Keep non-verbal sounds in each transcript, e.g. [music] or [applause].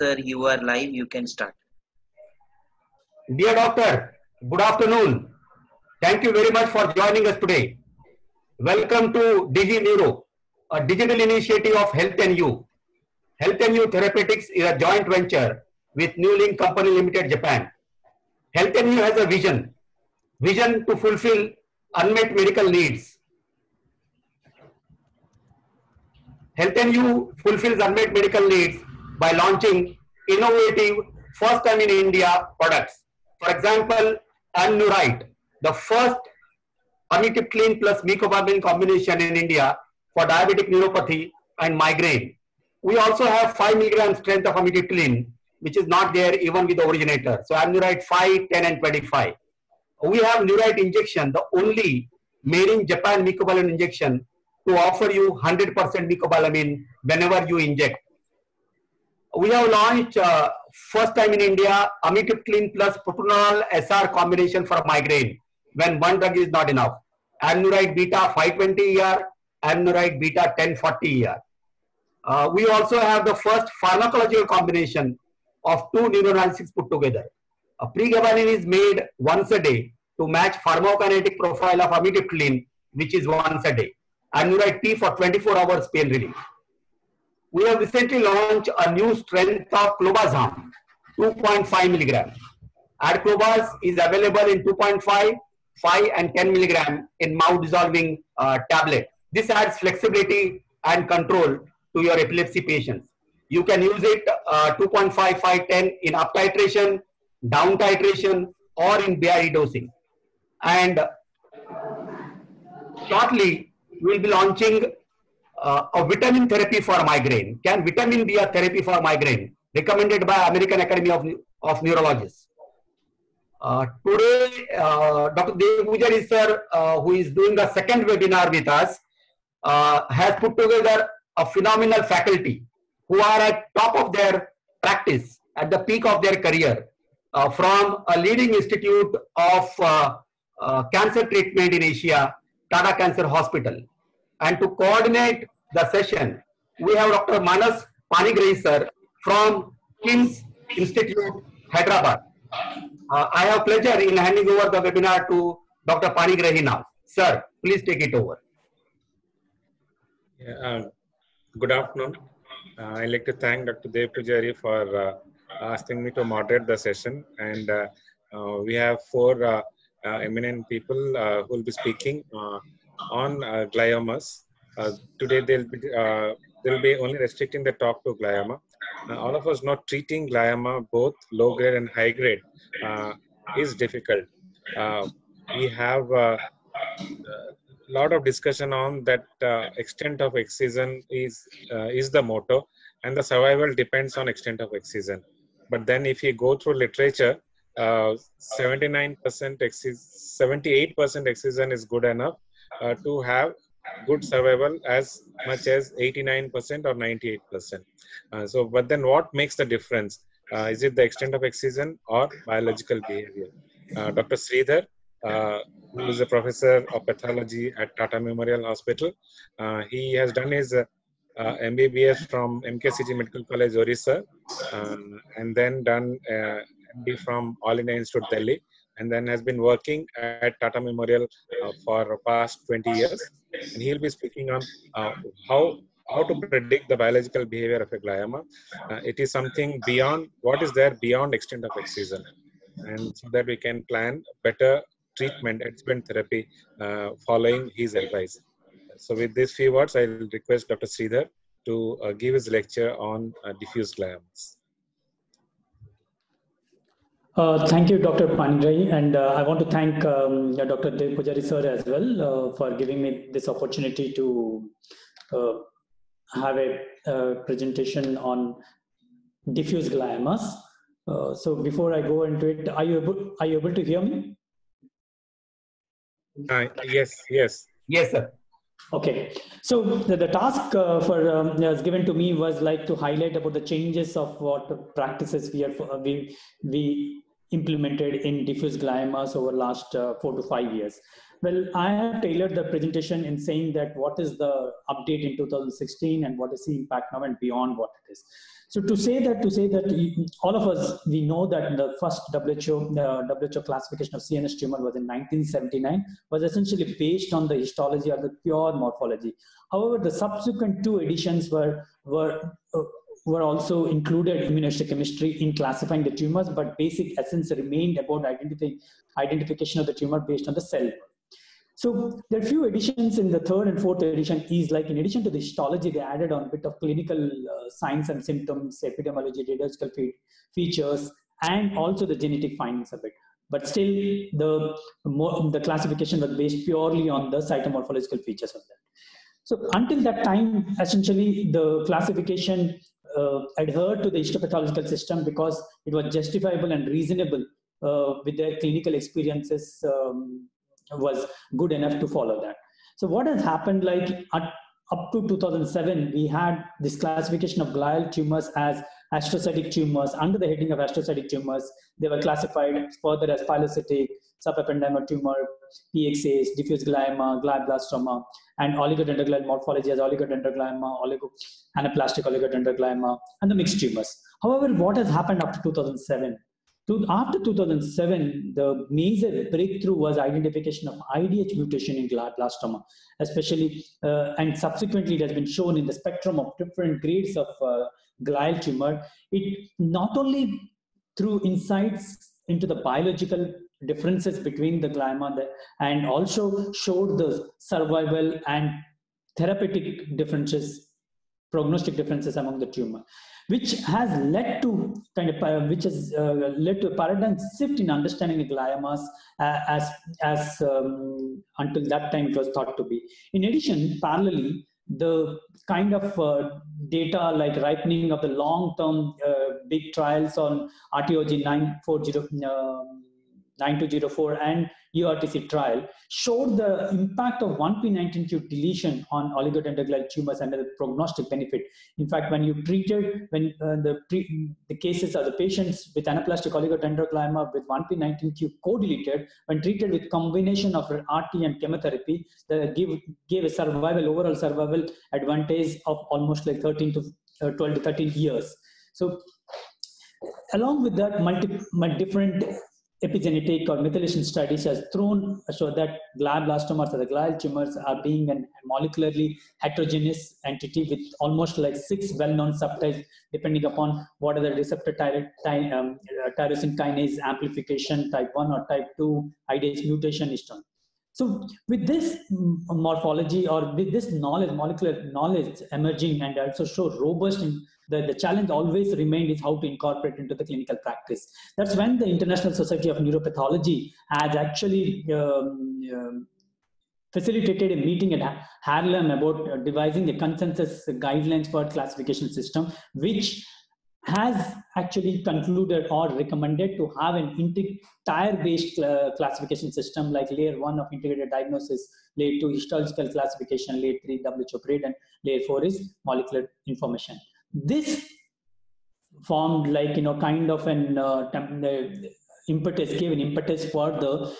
sir, you are live. You can start. Dear doctor, good afternoon. Thank you very much for joining us today. Welcome to Digi Neuro, a digital initiative of Health N U. Health N U Therapeutics is a joint venture with New Link Company Limited, Japan. Health N U has a vision, vision to fulfill unmet medical needs. Health N U fulfills unmet medical needs by launching innovative, first time in India products. For example, Annurite, the first amitriptyline plus mecobalamin combination in India for diabetic neuropathy and migraine. We also have 5 milligram strength of amitriptyline, which is not there even with the originator. So Annurite 5, 10 and 25. We have Nurite injection, the only made in Japan mecobalamin injection to offer you 100% mecobalamin whenever you inject. We have launched uh, first time in India amitriptyline plus propranolol SR combination for migraine when one drug is not enough. Annurite beta 520 ER, Annurite beta 1040 ER. Uh, we also have the first pharmacological combination of two neuroanalytics put together. A pregabalin is made once a day to match pharmacokinetic profile of amitriptyline, which is once a day. Annurite T for 24 hours pain relief. We have recently launched a new strength of clobazam, 2.5 milligram. Adclobaz is available in 2.5, 5 and 10 milligram in mouth dissolving uh, tablet. This adds flexibility and control to your epilepsy patients. You can use it uh, 2.5, 5, 10 in up titration, down titration, or in BID dosing. And shortly, we will be launching uh, a vitamin therapy for migraine. Can vitamin be a therapy for migraine? Recommended by American Academy of, of Neurologists. Uh, today, uh, Dr. Deopujari sir, uh, who is doing the second webinar with us, uh, has put together a phenomenal faculty who are at top of their practice, at the peak of their career, uh, from a leading institute of cancer treatment in Asia, Tata Cancer Hospital. And to coordinate the session, we have Dr. Manas Panigrahi sir from KIMS Institute, Hyderabad. Uh, I have pleasure in handing over the webinar to Dr. Panigrahi now. Sir, please take it over. Yeah, uh, good afternoon. Uh, I'd like to thank Dr. Deopujari for uh, asking me to moderate the session. And uh, uh, we have four eminent people who will be speaking on gliomas. today, they'll be, they'll be only restricting the talk to glioma. Uh, all of us not treating glioma, both low grade and high grade, uh, is difficult. Uh, we have a lot of discussion on that extent of excision is is the motto, and the survival depends on extent of excision. But then, if you go through literature, 79% excision, 78% excision is good enough Uh, to have good survival as much as 89% or 98%. Uh, so, but then what makes the difference? Uh, is it the extent of excision or biological behavior? Uh, Dr. Sridhar, uh, who is a professor of pathology at Tata Memorial Hospital, uh, he has done his MBBS from MKCG Medical College, Orissa, um, and then done MD from All India Institute, Delhi and then has been working at Tata Memorial uh, for past 20 years. And he'll be speaking on uh, how how to predict the biological behavior of a glioma. Uh, it is something beyond what is there beyond extent of excision, and so that we can plan better treatment, adjuvant therapy, uh, following his advice. So, with these few words, I will request Dr. Sridhar to uh, give his lecture on uh, diffuse gliomas. Uh, thank you, Dr. Panigrahi, and uh, I want to thank um, Dr. Deopujari sir as well uh, for giving me this opportunity to have a presentation on diffuse gliomas. so before I go into it, are you able, are you able to hear me? yes, yes. Yes, sir. Okay, so the, the task uh, for um, given to me was like to highlight about the changes of what practices we are we we implemented in diffuse gliomas over last uh, four to five years. Well, I have tailored the presentation in saying that what is the update in 2016 and what is the impact now and beyond what it is. So to say that, to say that all of us, we know that the first WHO, the WHO classification of CNS tumor was in 1979, was essentially based on the histology or the pure morphology. However, the subsequent two editions were, were uh, were also included immunohistochemistry in classifying the tumors, but basic essence remained about identifying identification of the tumor based on the cell. So there are few additions in the third and fourth edition is like in addition to the histology, they added on a bit of clinical uh, signs and symptoms, epidemiology, radiological fe features, and also the genetic findings of it. But still, the, more the classification was based purely on the cytomorphological features of that. So until that time, essentially the classification uh, adhered to the histopathological system because it was justifiable and reasonable uh, with their clinical experiences um, was good enough to follow that. So what has happened like at, up to 2007, we had this classification of glial tumors as astrocytic tumors under the heading of astrocytic tumors. They were classified further as pilocytic, subependymal tumor, PXAs, diffuse glioma, glioblastoma, and oligodendroglioma morphology as oligodendroglioma, oligo, anaplastic oligodendroglioma, and the mixed tumors. However, what has happened after 2007? To, after 2007, the major breakthrough was identification of IDH mutation in glioblastoma, especially, uh, and subsequently it has been shown in the spectrum of different grades of uh, glial tumor. It not only through insights into the biological differences between the glioma and also showed the survival and therapeutic differences, prognostic differences among the tumor, which has led to kind of uh, which has uh, led to a paradigm shift in understanding the gliomas uh, as as um, until that time it was thought to be. In addition, parallelly, the kind of uh, data like ripening of the long-term uh, big trials on RTOG 940 um, 9204 and EORTC trial showed the impact of 1p19q deletion on oligodendroglial tumors and the prognostic benefit. In fact, when you treated when uh, the pre, the cases of the patients with anaplastic oligodendroglioma with 1p19q co-deleted, when treated with combination of RT and chemotherapy, the give gave a survival overall survival advantage of almost like 13 to uh, 12 to 13 years. So along with that multi, different epigenetic or methylation studies has thrown show that glioblastomas or the glial tumors are being a molecularly heterogeneous entity with almost like six well-known subtypes depending upon what are the receptor um, tyrosine kinase amplification type 1 or type 2 IDH mutation is done. So with this morphology or with this knowledge, molecular knowledge emerging and also show robust in the, the challenge always remained is how to incorporate into the clinical practice. That's when the International Society of Neuropathology has actually um, um, facilitated a meeting at Haarlem about devising a consensus guidelines for classification system, which has actually concluded or recommended to have an entire-based uh, classification system like layer one of integrated diagnosis, layer two histological classification, layer three WHO PRID, and layer four is molecular information. This formed like you know kind of an uh, impetus, gave an impetus for the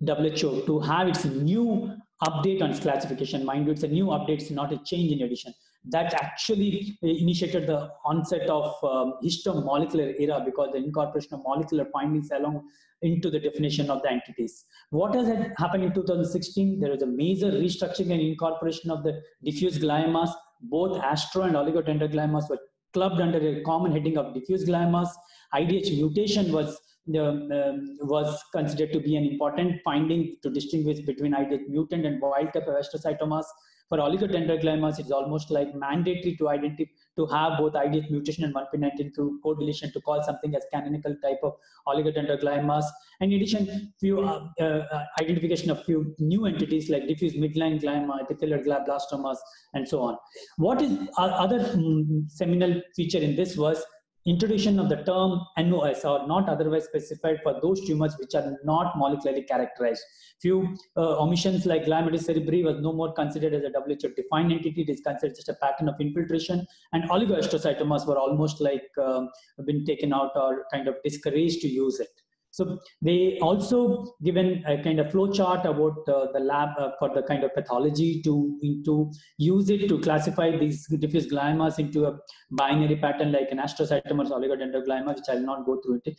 WHO to have its new update on its classification. Mind you, it's a new update, it's not a change in addition. that actually initiated the onset of um, histomolecular era because the incorporation of molecular findings along into the definition of the entities. What has happened in 2016? There was a major restructuring and incorporation of the diffuse gliomas. Both astro and oligodendrogliomas were clubbed under a common heading of diffuse gliomas. IDH mutation was um, um, was considered to be an important finding to distinguish between IDH mutant and wild type of astrocytomas. For oligodendrogliomas, it's almost like mandatory to identify to have both IDH mutation and 1p19 co-deletion to call something as canonical type of oligodendrogliomas. And in addition, few uh, uh, identification of few new entities like diffuse midline glioma, epithelial glioblastomas, and so on. What is uh, other um, seminal feature in this was introduction of the term NOS or not otherwise specified for those tumors which are not molecularly characterized. Few uh, omissions like gliomatosis cerebri was no more considered as a WHO defined entity. It is considered just a pattern of infiltration and oligoastrocytomas were almost like um, been taken out or kind of discouraged to use it. So they also given a kind of flow chart about uh, the lab uh, for the kind of pathology to, to use it to classify these diffuse gliomas into a binary pattern like an astrocytoma or oligodendroglioma, which I'll not go through it.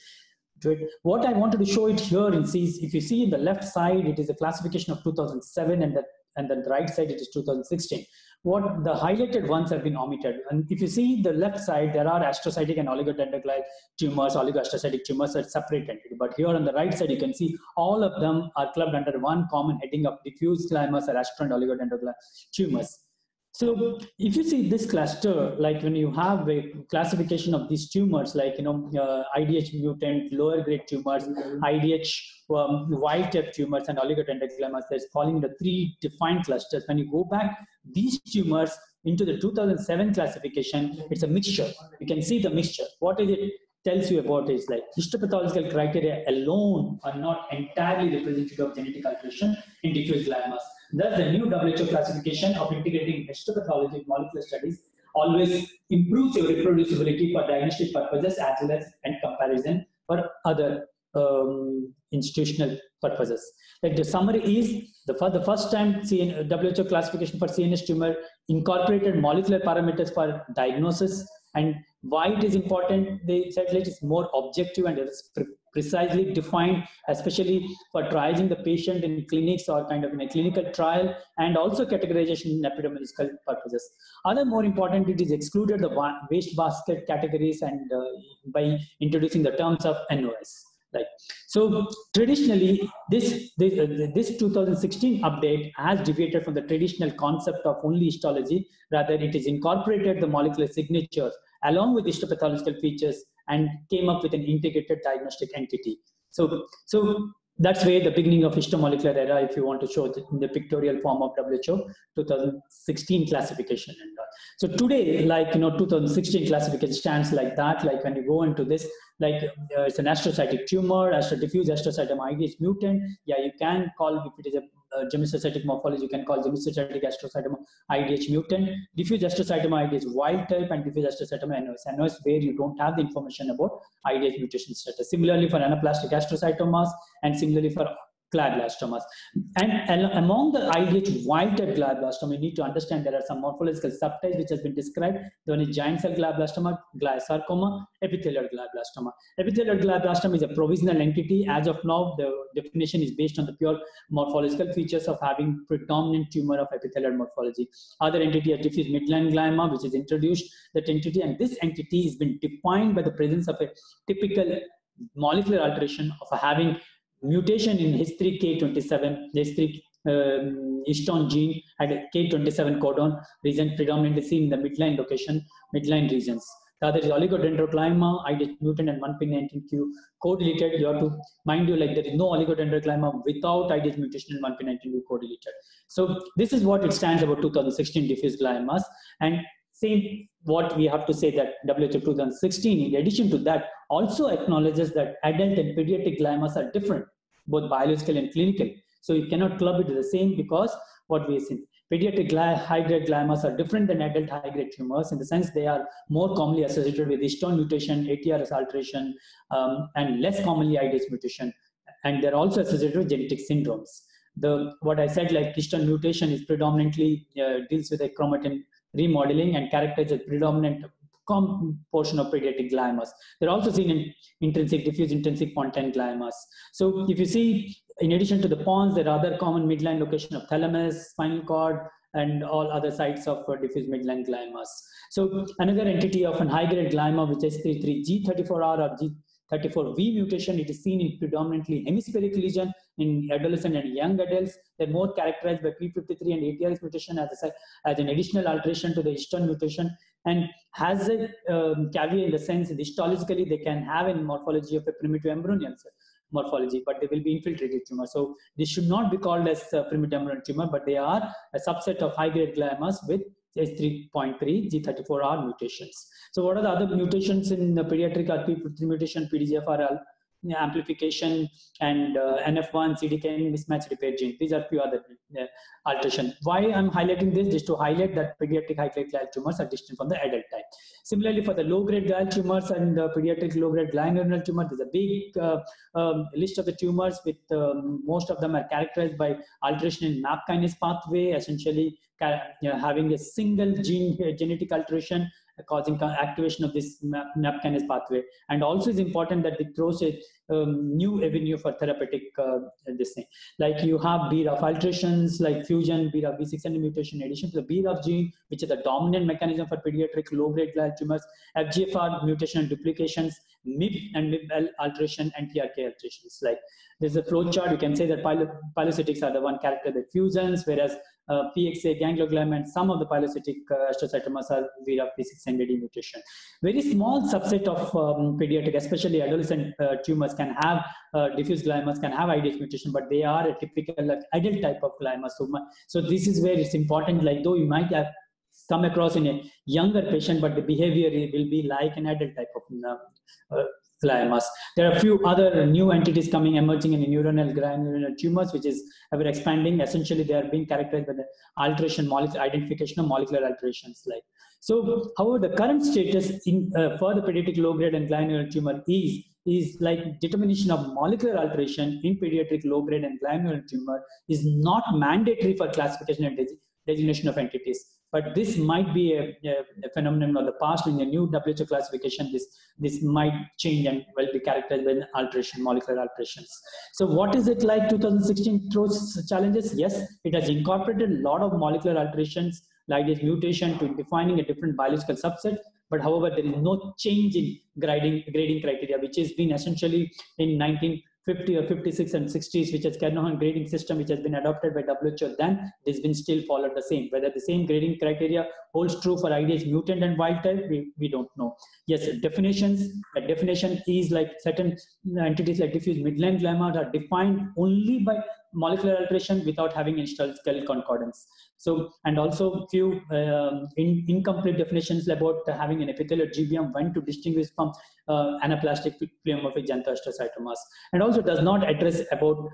it. What I wanted to show it here in sees if you see in the left side, it is a classification of 2007 and the and the right side it is 2016 what the highlighted ones have been omitted. And if you see the left side, there are astrocytic and oligodendrocyte tumors, oligoastrocytic tumors are separated. But here on the right side, you can see all of them are clubbed under one common heading of diffuse gliomas or astro and oligodendrocyte tumors. So if you see this cluster, like when you have a classification of these tumors, like, you know, uh, IDH mutant, lower grade tumors, IDH um, wild type tumors and oligodendrogliomas, there's falling the three defined clusters. When you go back, these tumors into the 2007 classification, it's a mixture. You can see the mixture. What is it? tells you about is like histopathological criteria alone are not entirely representative of genetic alteration in diffuse gliomas. Thus, the new WHO classification of integrating histopathology molecular studies always improves your reproducibility for diagnostic purposes as well as and comparison for other um, institutional purposes. Like the summary is the for the first time CN, WHO classification for CNS tumor incorporated molecular parameters for diagnosis and why it is important. They said it is more objective and precisely defined, especially for triaging the patient in clinics or kind of in a clinical trial, and also categorization in epidemiological purposes. Other more important, it is excluded the waste basket categories and uh, by introducing the terms of NOS. Like so, traditionally, this this, uh, this 2016 update has deviated from the traditional concept of only histology. Rather, it is incorporated the molecular signatures along with histopathological features and came up with an integrated diagnostic entity. So, so that's where the beginning of histomolecular era, if you want to show it in the pictorial form of WHO 2016 classification and all. So today, like, you know, 2016 classification stands like that, like when you go into this, like uh, it's an astrocytic tumor, astro diffuse astrocytoma IDH mutant. Yeah, you can call if it is a uh, morphology, you can call gemistocytic astrocytoma IDH mutant, diffuse astrocytoma IDH wild type, and diffuse astrocytoma NOS. NOS where you don't have the information about IDH mutation status. Similarly for anaplastic astrocytomas, and similarly for glioblastomas. And among the IDH wild type glioblastoma, you need to understand there are some morphological subtypes which has been described. The one is giant cell glioblastoma, gliosarcoma, epithelial glioblastoma. Epithelial glioblastoma is a provisional entity. As of now, the definition is based on the pure morphological features of having predominant tumor of epithelial morphology. Other entity is diffuse midline glioma, which is introduced that entity, and this entity has been defined by the presence of a typical molecular alteration of having mutation in H3K27, H3 um, histone gene at K27 codon region predominantly seen in the midline location, midline regions. The other is oligodendroglioma, IDH mutant and 1p19q co-deleted. You have to mind you like there is no oligodendroglioma without IDH mutation and 1p19q co-deleted. So this is what it stands about 2016 diffuse gliomas. And same what we have to say that WHO 2016, in addition to that, also acknowledges that adult and pediatric gliomas are different, both biological and clinical. So you cannot club it the same because what we see. Pediatric high-grade gliomas are different than adult high-grade tumors in the sense they are more commonly associated with histone mutation, ATRX alteration, um, and less commonly IDH mutation. And they're also associated with genetic syndromes. The what I said, like histone mutation, is predominantly uh, deals with a chromatin remodeling and characterize a predominant portion of pediatric gliomas. They're also seen in intrinsic, diffuse intrinsic pontine gliomas. So if you see, in addition to the pons, there are other common midline location of thalamus, spinal cord, and all other sites of uh, diffuse midline gliomas. So another entity of an high-grade glioma, which is G34R or G34V mutation, it is seen in predominantly hemispheric lesion in adolescent and young adults. They're more characterized by P53 and ATRX mutation as, a, as an additional alteration to the histone mutation and has a um, caveat in the sense that histologically they can have a morphology of a primitive embryonal morphology, but they will be infiltrated tumor. So this should not be called as primitive embryonal tumor, but they are a subset of high-grade gliomas with H3.3 G34R mutations. So what are the other mutations in the pediatric RP3 mutation, PDGFR amplification and uh, NF1, CDKN mismatch repair gene. These are few other uh, alteration. Why I'm highlighting this? Just to highlight that pediatric high-grade glial tumors are distinct from the adult type. Similarly, for the low-grade glial tumors and uh, pediatric low-grade glial tumor, there's a big uh, um, list of the tumors with um, most of them are characterized by alteration in MAP kinase pathway, essentially having a single gene genetic alteration causing activation of this MAP kinase pathway. And also it's important that it throws a um, new avenue for therapeutic uh, this thing. Like you have BRAF alterations like fusion, BRAF V600 mutation, addition to the BRAF gene, which is the dominant mechanism for pediatric low-grade glial tumors, FGFR mutation and duplications, MYB and MYB alteration, and TRK alterations. Like there's a flow chart, you can say that pilocytics are the one character that fusions, whereas uh, PXA, gangliosarcoma, and some of the pilocytic uh, astrocytomas are BRAF V600 mutation. Very small subset of um, pediatric, especially adolescent uh, tumors can have uh, diffuse gliomas, can have IDH mutation, but they are a typical like, adult type of glioma. So, so this is where it's important, like though you might have come across in a younger patient, but the behavior will be like an adult type of uh, gliomas. There are a few other new entities coming, emerging in the neuronal granular tumors, which is ever expanding. Essentially, they are being characterized by the alteration, identification of molecular alterations. Like so, however, the current status in uh, for the pediatric low-grade and glial tumor is is like determination of molecular alteration in pediatric low-grade and glial tumor is not mandatory for classification and designation of entities but this might be a, a, phenomenon of the past in the new WHO classification. This this might change and will be characterized by alteration, molecular alterations. So, what is it like? 2016 throws challenges. Yes, it has incorporated a lot of molecular alterations, like this mutation, to defining a different biological subset. But however, there is no change in grading grading criteria, which has been essentially in 19 50 or 56 and 60s, which is Kernohan grading system, which has been adopted by WHO, then this has been still followed the same. Whether the same grading criteria holds true for IDH mutant and wild type, we, we don't know. Yes, definitions, definition is like certain entities like diffuse midline glioma are defined only by molecular alteration without having installed skeletal concordance. So, and also few um, in, incomplete definitions about having an epithelial GBM when to distinguish from uh, anaplastic pleomorphic xanthoastrocytomas. And also does not address about,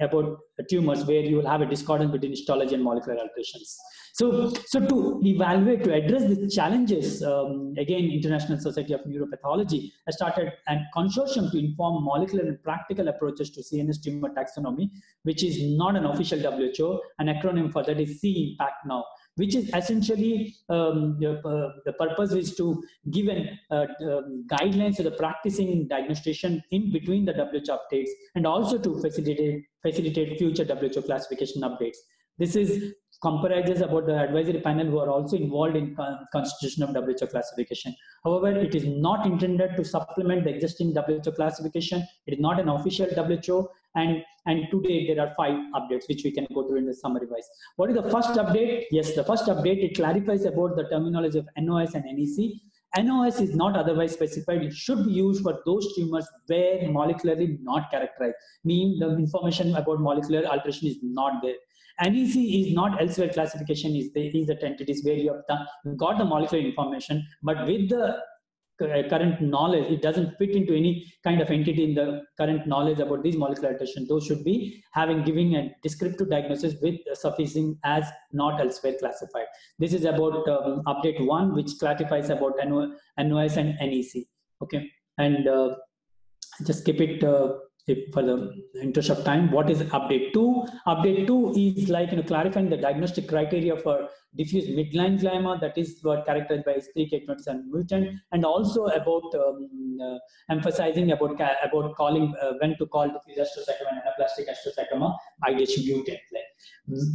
about tumors where you will have a discordance between histology and molecular alterations. So, so to evaluate, to address the challenges, um, again, International Society of Neuropathology has started a consortium to inform molecular and practical approaches to CNS tumor taxonomy, which is not an official WHO. An acronym for that is cIMPACT-NOW which is essentially um, the, uh, the, purpose is to give an uh, um, guidelines to the practicing diagnostication in between the WHO updates and also to facilitate facilitate future WHO classification updates. This is comprises about the advisory panel who are also involved in constitution of WHO classification. However, it is not intended to supplement the existing WHO classification. It is not an official WHO. And, and today there are five updates, which we can go through in the summary wise. What is the first update? Yes, the first update, it clarifies about the terminology of NOS and NEC. NOS is not otherwise specified. It should be used for those tumors where molecularly not characterized, meaning the information about molecular alteration is not there. NEC is not elsewhere classification is the, is the entities where you have done, got the molecular information, but with the current knowledge, it doesn't fit into any kind of entity in the current knowledge about these molecular alterations. Those should be having giving a descriptive diagnosis with sufficing as not elsewhere classified. This is about um, update one, which clarifies about NOS and NEC. Okay, and uh, just keep it uh, if for the interest of time, what is update two? Update two is like you know clarifying the diagnostic criteria for diffuse midline glioma, that is what characterized by H3K27 mutant, and also about um, uh, emphasizing about about calling uh, when to call diffuse astrocytoma and anaplastic astrocytoma IDH mutant. Like,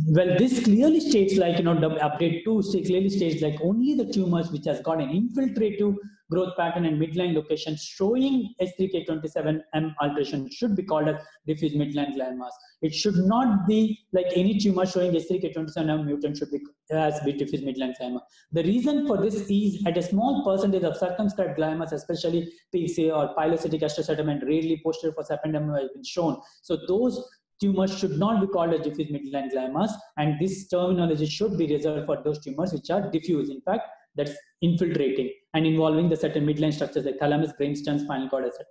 well, this clearly states like you know the update two clearly states like only the tumors which has got an infiltrative growth pattern and midline location showing H3K27M alteration should be called as diffuse midline gliomas. It should not be like any tumor showing H3K27M mutant should be as diffuse midline glioma. The reason for this is at a small percentage of circumscribed gliomas, especially PXA or pilocytic astrocytoma and rarely posterior for serpendum has been shown. So those tumors should not be called as diffuse midline gliomas and this terminology should be reserved for those tumors which are diffuse. In fact, that's infiltrating and involving the certain midline structures like thalamus, brainstem, spinal cord, etc.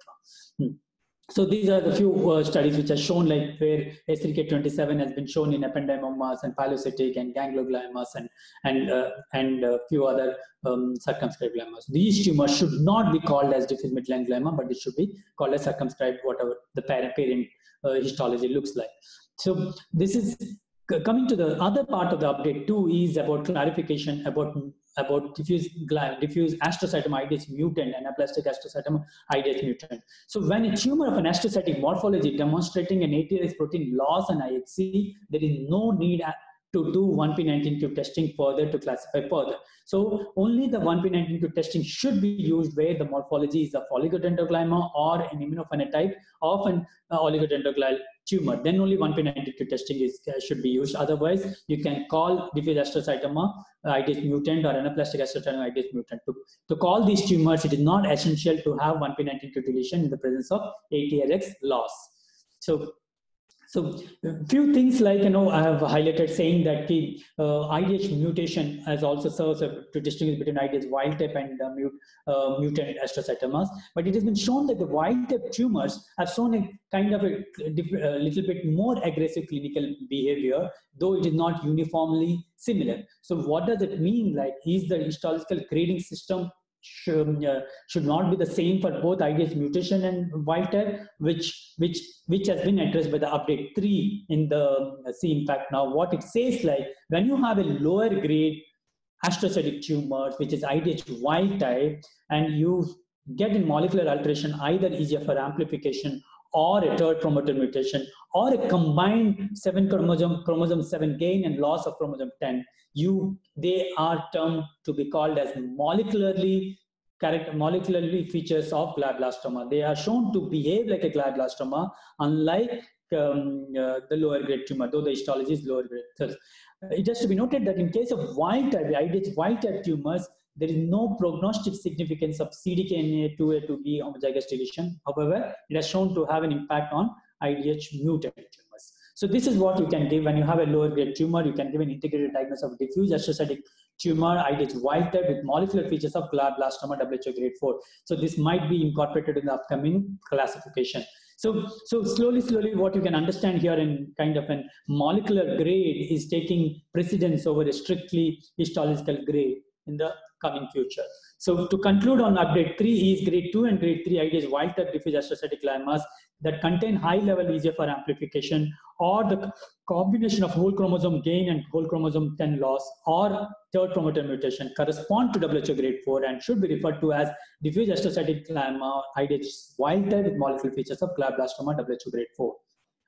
Hmm. so these are the few uh, studies which are shown like where H3K27 has been shown in ependymomas and pilocytic and gangliogliomas and and uh, and a few other um, circumscribed gliomas. These tumors should not be called as diffuse midline glioma, but it should be called as circumscribed, whatever the parent, parent uh, histology looks like. So this is coming to the other part of the update too is about clarification about about diffuse diffuse astrocytoma IDH mutant and aplastic astrocytoma IDH mutant. So when a tumor of an astrocytic morphology demonstrating an ATRX protein loss and IHC, there is no need to do 1p19q testing further to classify further. So only the 1p19q testing should be used where the morphology is a oligodendroglioma or an immunophenotype of an uh, oligodendroglial tumor. Then only 1p19q testing is, uh, should be used. Otherwise, you can call diffuse astrocytoma uh, IDH mutant or anaplastic astrocytoma IDH mutant. To, to call these tumors, it is not essential to have 1p19q deletion in the presence of ATRX loss. So so a few things like, you know, I have highlighted saying that the uh, IDH mutation has also serves to distinguish between IDH wild type and uh, mut, uh, mutant astrocytomas. But it has been shown that the wild type tumors have shown a kind of a, a little bit more aggressive clinical behavior, though it is not uniformly similar. So what does it mean? Like, is the histological grading system should, uh, should not be the same for both IDH mutation and wild type, which which which has been addressed by the update three in the uh, cIMPACT. Now, what it says like when you have a lower grade astrocytic tumors, which is IDH wild type, and you get in molecular alteration either EGFR amplification or a TERT promoter mutation or a combined seven chromosome chromosome seven gain and loss of chromosome 10 you they are termed to be called as molecularly character molecularly features of glioblastoma. They are shown to behave like a glioblastoma unlike um, uh, the lower grade tumor though the histology is lower grade. So, it has to be noted that in case of wild type IDH wild type tumors there is no prognostic significance of CDKN2A to B homozygous deletion. However, it has shown to have an impact on IDH mutant tumors. So this is what you can give when you have a lower grade tumor. You can give an integrated diagnosis of diffuse astrocytic tumor, IDH wild type with molecular features of glioblastoma WHO grade 4. So this might be incorporated in the upcoming classification. So, so slowly, slowly, what you can understand here in kind of a molecular grade is taking precedence over a strictly histological grade in the coming future. So to conclude on update 3 is grade 2 and grade 3 IDH wild type diffuse astrocytic gliomas that contain high level EGFR amplification or the combination of whole chromosome gain and whole chromosome 10 loss or TERT promoter mutation correspond to WHO grade 4 and should be referred to as diffuse astrocytic glioma IDH wild type with molecular features of glioblastoma WHO grade 4.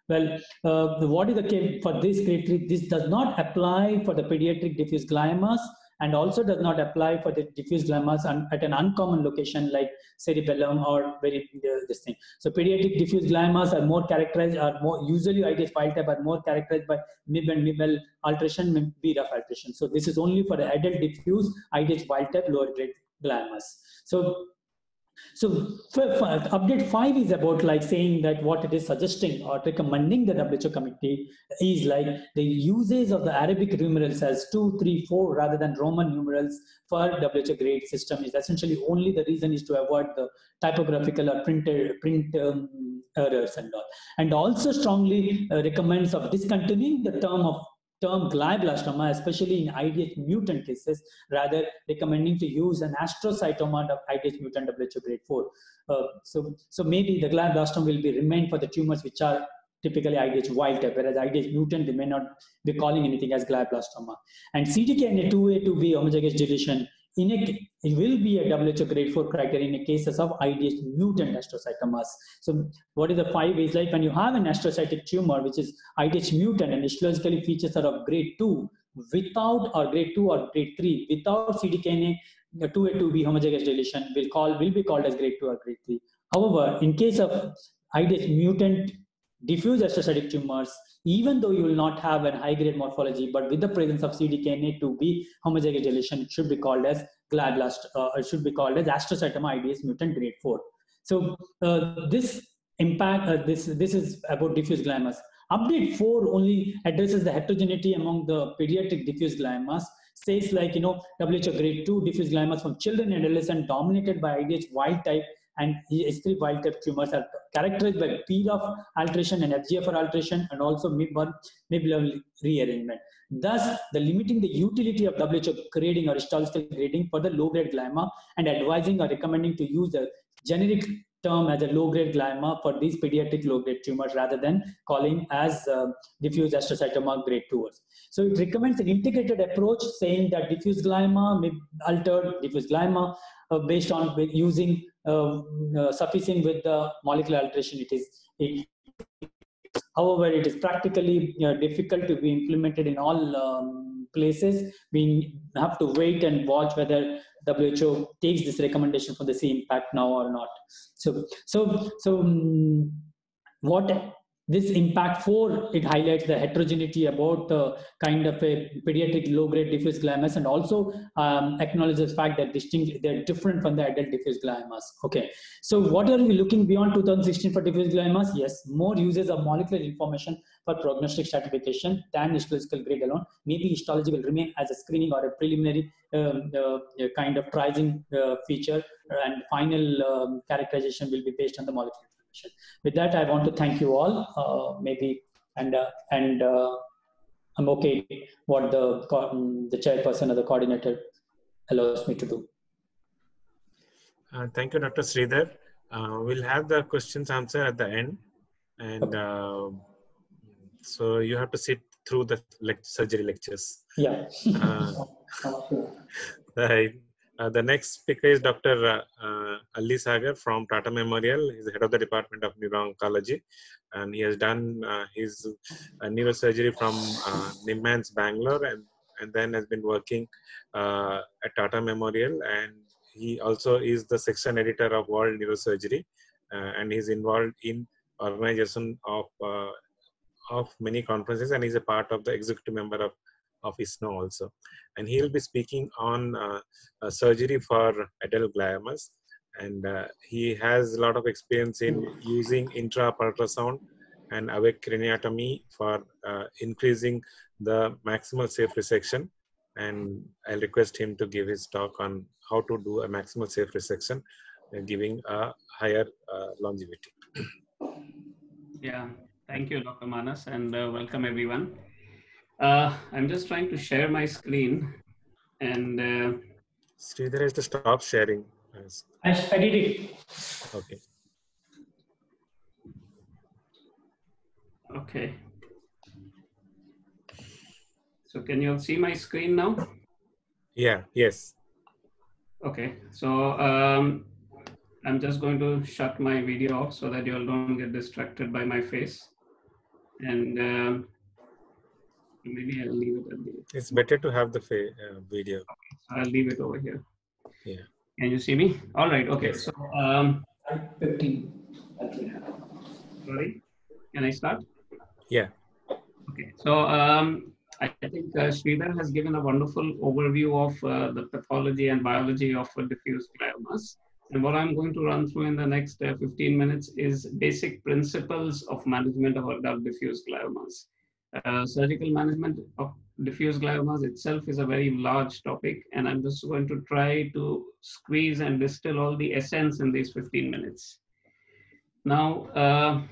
Well, uh, what is the case for this grade 3? This does not apply for the pediatric diffuse gliomas and also does not apply for the diffuse gliomas at an uncommon location like cerebellum or very uh, this thing. So pediatric diffuse gliomas are more characterized, are more usually IDH wild type are more characterized by MYB and MYBL alteration, BRAF alteration. So this is only for the adult diffuse IDH wild type lower grade gliomas. So so for update five is about like saying that what it is suggesting or recommending the WHO committee is like the usage of the Arabic numerals as two, three, four rather than Roman numerals for WHO grade system is essentially only the reason is to avoid the typographical or printed print um, errors and all. And also strongly uh, recommends of discontinuing the term of term glioblastoma, especially in IDH mutant cases, rather recommending to use an astrocytoma of IDH mutant WHO grade 4. Uh, so, so maybe the glioblastoma will be remain for the tumors which are typically IDH wild type, whereas IDH mutant, they may not be calling anything as glioblastoma. And CDKN2A to B homozygous deletion in a, it will be a WHO grade 4 criteria in the cases of IDH mutant astrocytomas. So what is the five ways like when you have an astrocytic tumor, which is IDH mutant and histologically features are of grade 2 without or grade 2 or grade 3 without CDKN the 2A 2B homozygous deletion will call will be called as grade 2 or grade 3. However, in case of IDH mutant diffuse astrocytic tumors, even though you will not have a high grade morphology, but with the presence of CDKN2B homozygous deletion, it should be called as glioblast, uh, it should be called as astrocytoma IDH mutant grade 4. So uh, this impact, uh, this, this is about diffuse gliomas. Update 4 only addresses the heterogeneity among the pediatric diffuse gliomas says like, you know, WHO grade 2 diffuse gliomas from children and adolescents dominated by IDH wild type and H3 wild type tumors are characterized by PDOF alteration and FGFR alteration and also MIB1, MYB rearrangement. Thus, the limiting the utility of WHO grading or histological grading for the low-grade glioma and advising or recommending to use the generic term as a low-grade glioma for these pediatric low-grade tumors rather than calling as uh, diffuse astrocytoma grade 2. So it recommends an integrated approach saying that diffuse glioma altered diffuse glioma uh, based on using uh, uh, sufficing with the molecular alteration it is it, however it is practically difficult to be implemented in all um, places we have to wait and watch whether WHO takes this recommendation for the same impact now or not. So, so, so um, what this impact four it highlights the heterogeneity about the kind of a pediatric low grade diffuse gliomas and also um, acknowledges the fact that distinct they're different from the adult diffuse gliomas okay. So what are we looking beyond 2016 for diffuse gliomas yes more uses of molecular information for prognostic stratification than histological grade alone. Maybe histology will remain as a screening or a preliminary um, uh, kind of pricing uh, feature and final um, characterization will be based on the molecular with that, I want to thank you all. Uh, maybe and uh, and uh, I'm okay what the the chairperson or the coordinator allows me to do. Uh, thank you, Dr. Sridhar. Uh, we'll have the questions answer at the end, and okay. uh, so you have to sit through the le- surgery lectures. Yeah. [laughs] right. [laughs] Uh, the next speaker is Dr. Uh, uh, Alisagar from Tata Memorial. He's the head of the Department of Neuro-Oncology, and he has done uh, his uh, neurosurgery from uh, NIMHANS Bangalore, and and then has been working at Tata Memorial. And he also is the section editor of World Neurosurgery, and he's involved in organization of of many conferences, and he's a part of the executive member of of ISNO also. And he'll be speaking on uh, uh, surgery for adult gliomas. And uh, he has a lot of experience in using intra-ultrasound and awake craniotomy for uh, increasing the maximal safe resection. And I'll request him to give his talk on how to do a maximal safe resection, uh, giving a higher uh, longevity. Yeah, thank you, Dr. Manas, and welcome everyone. Uh, I'm just trying to share my screen and. Uh, Sridhar has to stop sharing. I, I did it. Okay. Okay. So can you all see my screen now? Yeah, yes. Okay, so um, I'm just going to shut my video off so that you all don't get distracted by my face. And um, maybe I'll leave it at the. It's better to have the uh, video. Okay, so I'll leave it over here. Yeah. Can you see me? All right. Okay. So. Um, 15. Sorry. Can I start? Yeah. Okay. So um, I think uh, Sridhar has given a wonderful overview of uh, the pathology and biology of uh, diffuse gliomas. And what I'm going to run through in the next uh, 15 minutes is basic principles of management of adult diffuse gliomas. Uh, surgical management of diffuse gliomas itself is a very large topic, and I'm just going to try to squeeze and distill all the essence in these 15 minutes. Now, uh,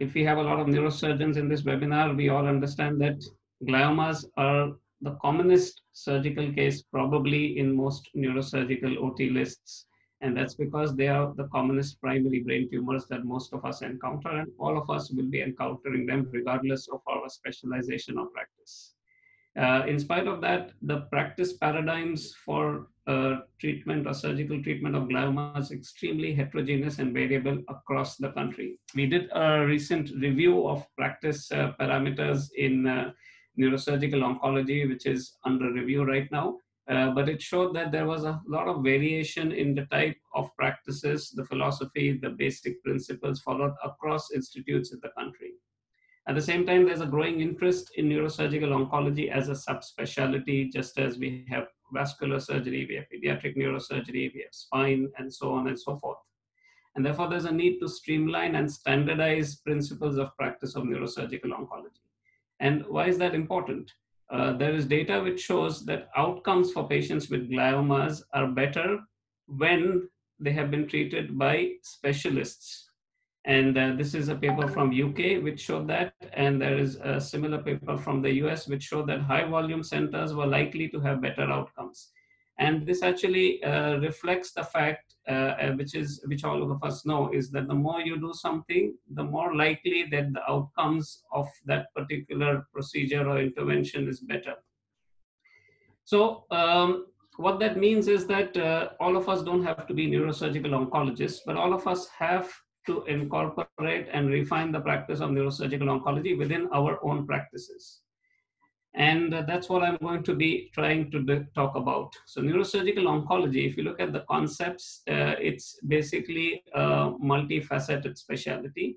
if we have a lot of neurosurgeons in this webinar, we all understand that gliomas are the commonest surgical case probably in most neurosurgical OT lists and that's because they are the commonest primary brain tumors that most of us encounter, and all of us will be encountering them regardless of our specialization or practice. Uh, in spite of that, the practice paradigms for uh, treatment or surgical treatment of glioma is extremely heterogeneous and variable across the country. We did a recent review of practice uh, parameters in uh, neurosurgical oncology, which is under review right now. Uh, but it showed that there was a lot of variation in the type of practices, the philosophy, the basic principles followed across institutes in the country. At the same time, there's a growing interest in neurosurgical oncology as a subspecialty, just as we have vascular surgery, we have pediatric neurosurgery, we have spine, and so on and so forth. And therefore, there's a need to streamline and standardize principles of practice of neurosurgical oncology. And why is that important? Uh, there is data which shows that outcomes for patients with gliomas are better when they have been treated by specialists. And uh, this is a paper from UK which showed that, and there is a similar paper from the US which showed that high volume centers were likely to have better outcomes. And this actually uh, reflects the fact, uh, uh which is which all of us know, is that the more you do something, the more likely that the outcomes of that particular procedure or intervention is better. So um, what that means is that uh, all of us don't have to be neurosurgical oncologists, but all of us have to incorporate and refine the practice of neurosurgical oncology within our own practices. And that's what I'm going to be trying to talk about. So neurosurgical oncology, if you look at the concepts, uh, it's basically a multifaceted specialty.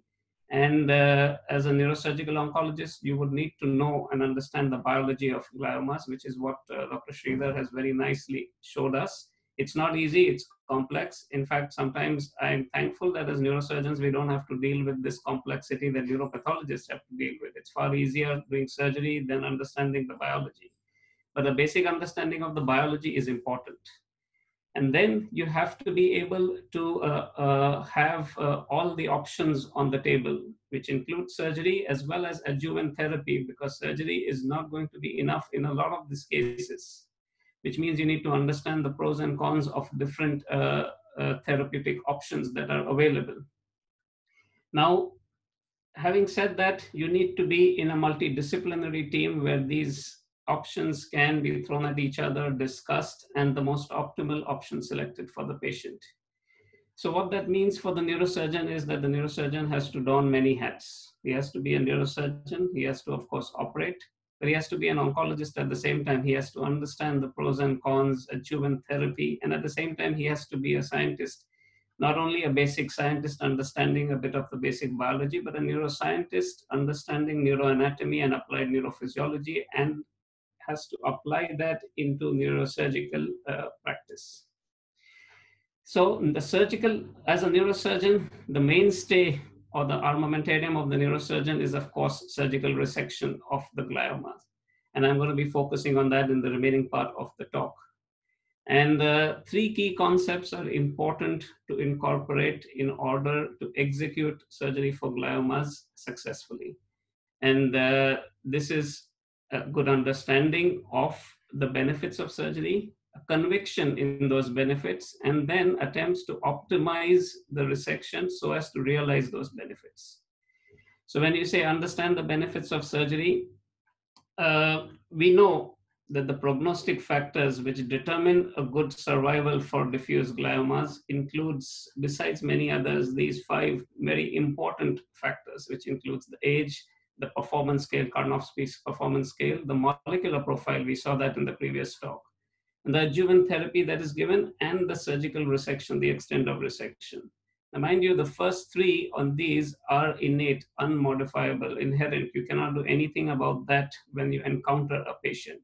And uh, as a neurosurgical oncologist, you would need to know and understand the biology of gliomas, which is what uh, Dr. Sridhar has very nicely showed us. It's not easy, it's complex. In fact, sometimes I'm thankful that as neurosurgeons, we don't have to deal with this complexity that neuropathologists have to deal with. It's far easier doing surgery than understanding the biology. But the basic understanding of the biology is important. And then you have to be able to uh, uh, have uh, all the options on the table, which include surgery as well as adjuvant therapy, because surgery is not going to be enough in a lot of these cases which means you need to understand the pros and cons of different uh, uh, therapeutic options that are available. Now, having said that, you need to be in a multidisciplinary team where these options can be thrown at each other, discussed, and the most optimal option selected for the patient. So what that means for the neurosurgeon is that the neurosurgeon has to don many hats. He has to be a neurosurgeon. He has to, of course, operate but he has to be an oncologist at the same time. He has to understand the pros and cons, adjuvant therapy, and at the same time, he has to be a scientist. Not only a basic scientist understanding a bit of the basic biology, but a neuroscientist understanding neuroanatomy and applied neurophysiology and has to apply that into neurosurgical uh, practice. So the surgical, as a neurosurgeon, the mainstay or the armamentarium of the neurosurgeon is of course surgical resection of the gliomas. And I'm going to be focusing on that in the remaining part of the talk. And uh, three key concepts are important to incorporate in order to execute surgery for gliomas successfully. And uh, this is a good understanding of the benefits of surgery, conviction in those benefits and then attempts to optimize the resection so as to realize those benefits. So when you say understand the benefits of surgery, uh, we know that the prognostic factors which determine a good survival for diffuse gliomas includes, besides many others, these five very important factors, which includes the age, the performance scale, Karnofsky's performance scale, the molecular profile, we saw that in the previous talk, the adjuvant therapy that is given, and the surgical resection, the extent of resection. Now, mind you, the first three on these are innate, unmodifiable, inherent. You cannot do anything about that when you encounter a patient.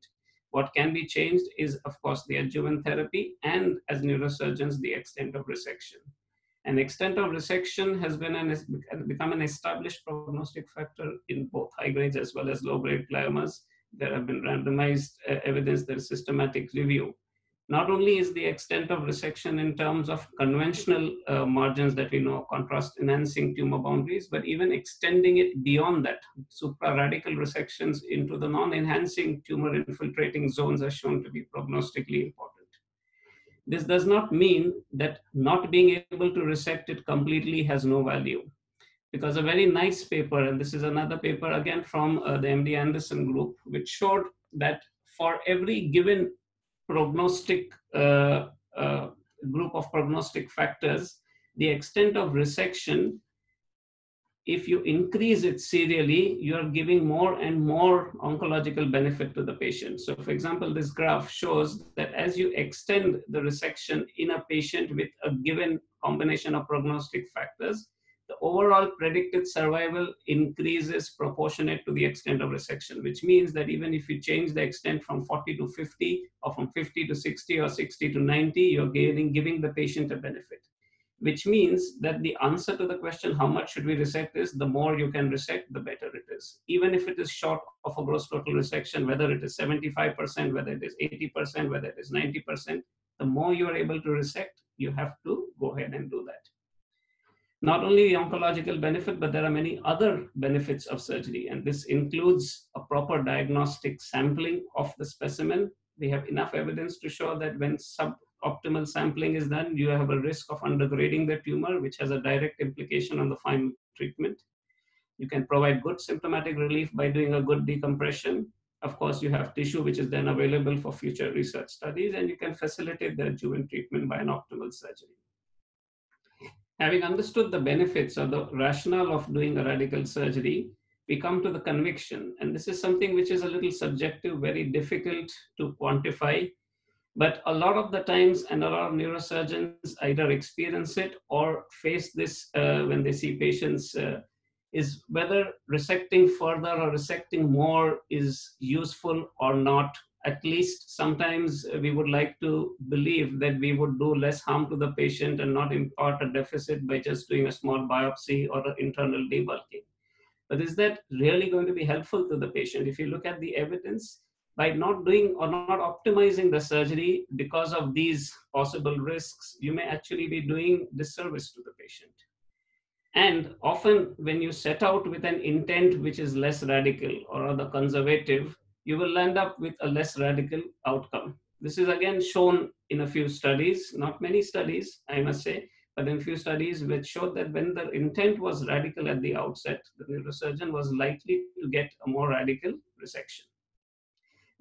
What can be changed is, of course, the adjuvant therapy and, as neurosurgeons, the extent of resection. And extent of resection has been an, become an established prognostic factor in both high grades as well as low grade gliomas there have been randomized uh, evidence, there is systematic review. Not only is the extent of resection in terms of conventional uh, margins that we know, contrast enhancing tumor boundaries, but even extending it beyond that, supraradical resections into the non-enhancing tumor infiltrating zones are shown to be prognostically important. This does not mean that not being able to resect it completely has no value because a very nice paper, and this is another paper again from uh, the MD Anderson group, which showed that for every given prognostic uh, uh, group of prognostic factors, the extent of resection, if you increase it serially, you're giving more and more oncological benefit to the patient. So for example, this graph shows that as you extend the resection in a patient with a given combination of prognostic factors, the overall predicted survival increases proportionate to the extent of resection, which means that even if you change the extent from 40 to 50 or from 50 to 60 or 60 to 90, you're giving, giving the patient a benefit, which means that the answer to the question, how much should we resect is the more you can resect, the better it is. Even if it is short of a gross total resection, whether it is 75%, whether it is 80%, whether it is 90%, the more you are able to resect, you have to go ahead and do that. Not only the oncological benefit, but there are many other benefits of surgery. And this includes a proper diagnostic sampling of the specimen. We have enough evidence to show that when suboptimal sampling is done, you have a risk of undergrading the tumor, which has a direct implication on the final treatment. You can provide good symptomatic relief by doing a good decompression. Of course, you have tissue which is then available for future research studies, and you can facilitate the adjuvant treatment by an optimal surgery. Having understood the benefits or the rationale of doing a radical surgery, we come to the conviction. And this is something which is a little subjective, very difficult to quantify. But a lot of the times, and a lot of neurosurgeons either experience it or face this uh, when they see patients, uh, is whether resecting further or resecting more is useful or not at least sometimes we would like to believe that we would do less harm to the patient and not impart a deficit by just doing a small biopsy or an internal debulking. But is that really going to be helpful to the patient? If you look at the evidence, by not doing or not optimizing the surgery because of these possible risks, you may actually be doing disservice to the patient. And often, when you set out with an intent which is less radical or rather conservative, you will end up with a less radical outcome. This is again shown in a few studies, not many studies, I must say, but in a few studies which showed that when the intent was radical at the outset, the neurosurgeon was likely to get a more radical resection.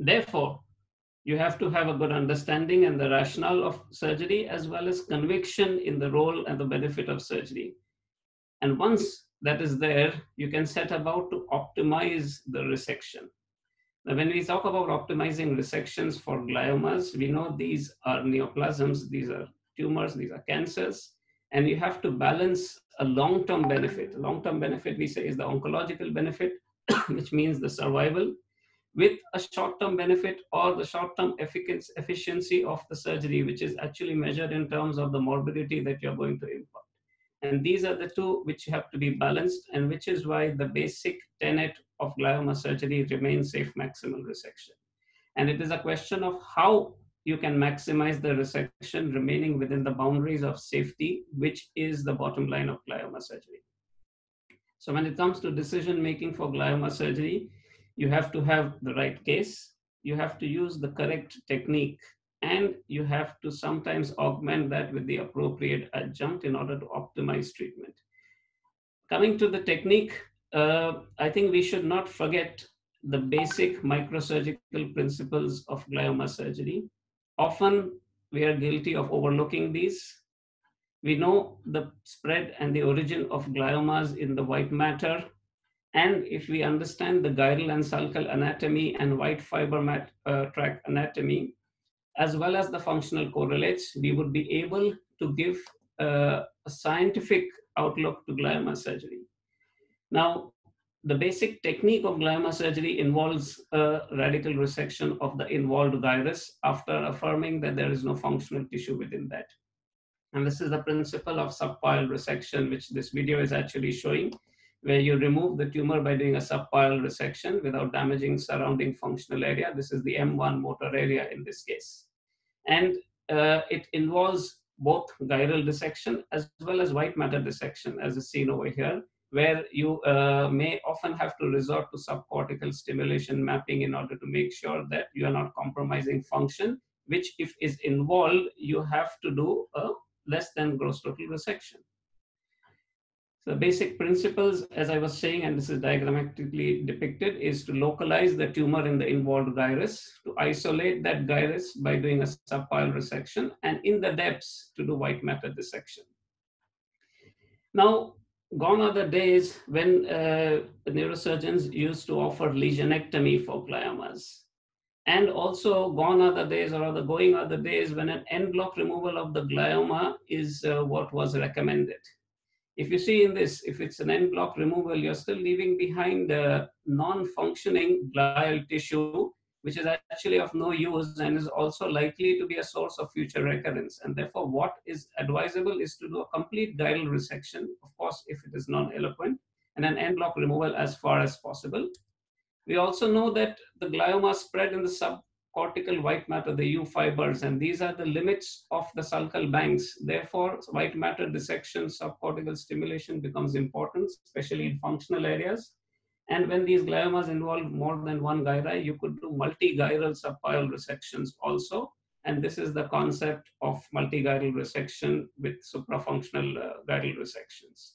Therefore, you have to have a good understanding and the rationale of surgery as well as conviction in the role and the benefit of surgery. And once that is there, you can set about to optimize the resection. When we talk about optimizing resections for gliomas, we know these are neoplasms, these are tumors, these are cancers, and you have to balance a long-term benefit. Long-term benefit, we say, is the oncological benefit, [coughs] which means the survival, with a short-term benefit or the short-term efficiency of the surgery, which is actually measured in terms of the morbidity that you're going to impart. And these are the two which have to be balanced, and which is why the basic tenet of glioma surgery remains safe maximal resection. And it is a question of how you can maximize the resection remaining within the boundaries of safety, which is the bottom line of glioma surgery. So when it comes to decision making for glioma surgery, you have to have the right case, you have to use the correct technique and you have to sometimes augment that with the appropriate adjunct in order to optimize treatment. Coming to the technique, uh, I think we should not forget the basic microsurgical principles of glioma surgery. Often we are guilty of overlooking these. We know the spread and the origin of gliomas in the white matter. And if we understand the gyral and sulcal anatomy and white fiber mat, uh, tract anatomy, as well as the functional correlates, we would be able to give uh, a scientific outlook to glioma surgery. Now, the basic technique of glioma surgery involves a radical resection of the involved gyrus after affirming that there is no functional tissue within that. And this is the principle of subpial resection, which this video is actually showing, where you remove the tumor by doing a subpial resection without damaging surrounding functional area. This is the M1 motor area in this case and uh, it involves both gyral dissection as well as white matter dissection as is seen over here where you uh, may often have to resort to subcortical stimulation mapping in order to make sure that you are not compromising function which if is involved you have to do a less than gross total resection the basic principles, as I was saying, and this is diagrammatically depicted, is to localize the tumor in the involved gyrus, to isolate that gyrus by doing a subpial resection, and in the depths to do white matter dissection. Now, gone are the days when uh, neurosurgeons used to offer lesionectomy for gliomas. And also gone are the days, or rather going are the days when an en bloc removal of the glioma is uh, what was recommended. If you see in this, if it's an en bloc removal, you're still leaving behind a non-functioning glial tissue, which is actually of no use and is also likely to be a source of future recurrence. And therefore, what is advisable is to do a complete gyral resection, of course, if it is non-eloquent, and an en bloc removal as far as possible. We also know that the glioma spread in the cortical white matter, the U fibers, and these are the limits of the sulcal banks. Therefore, white matter dissection, subcortical stimulation becomes important, especially in functional areas. And when these gliomas involve more than one gyri, you could do multi-gyral subpial resections also. And this is the concept of multi-gyral resection with suprafunctional uh, gyral resections.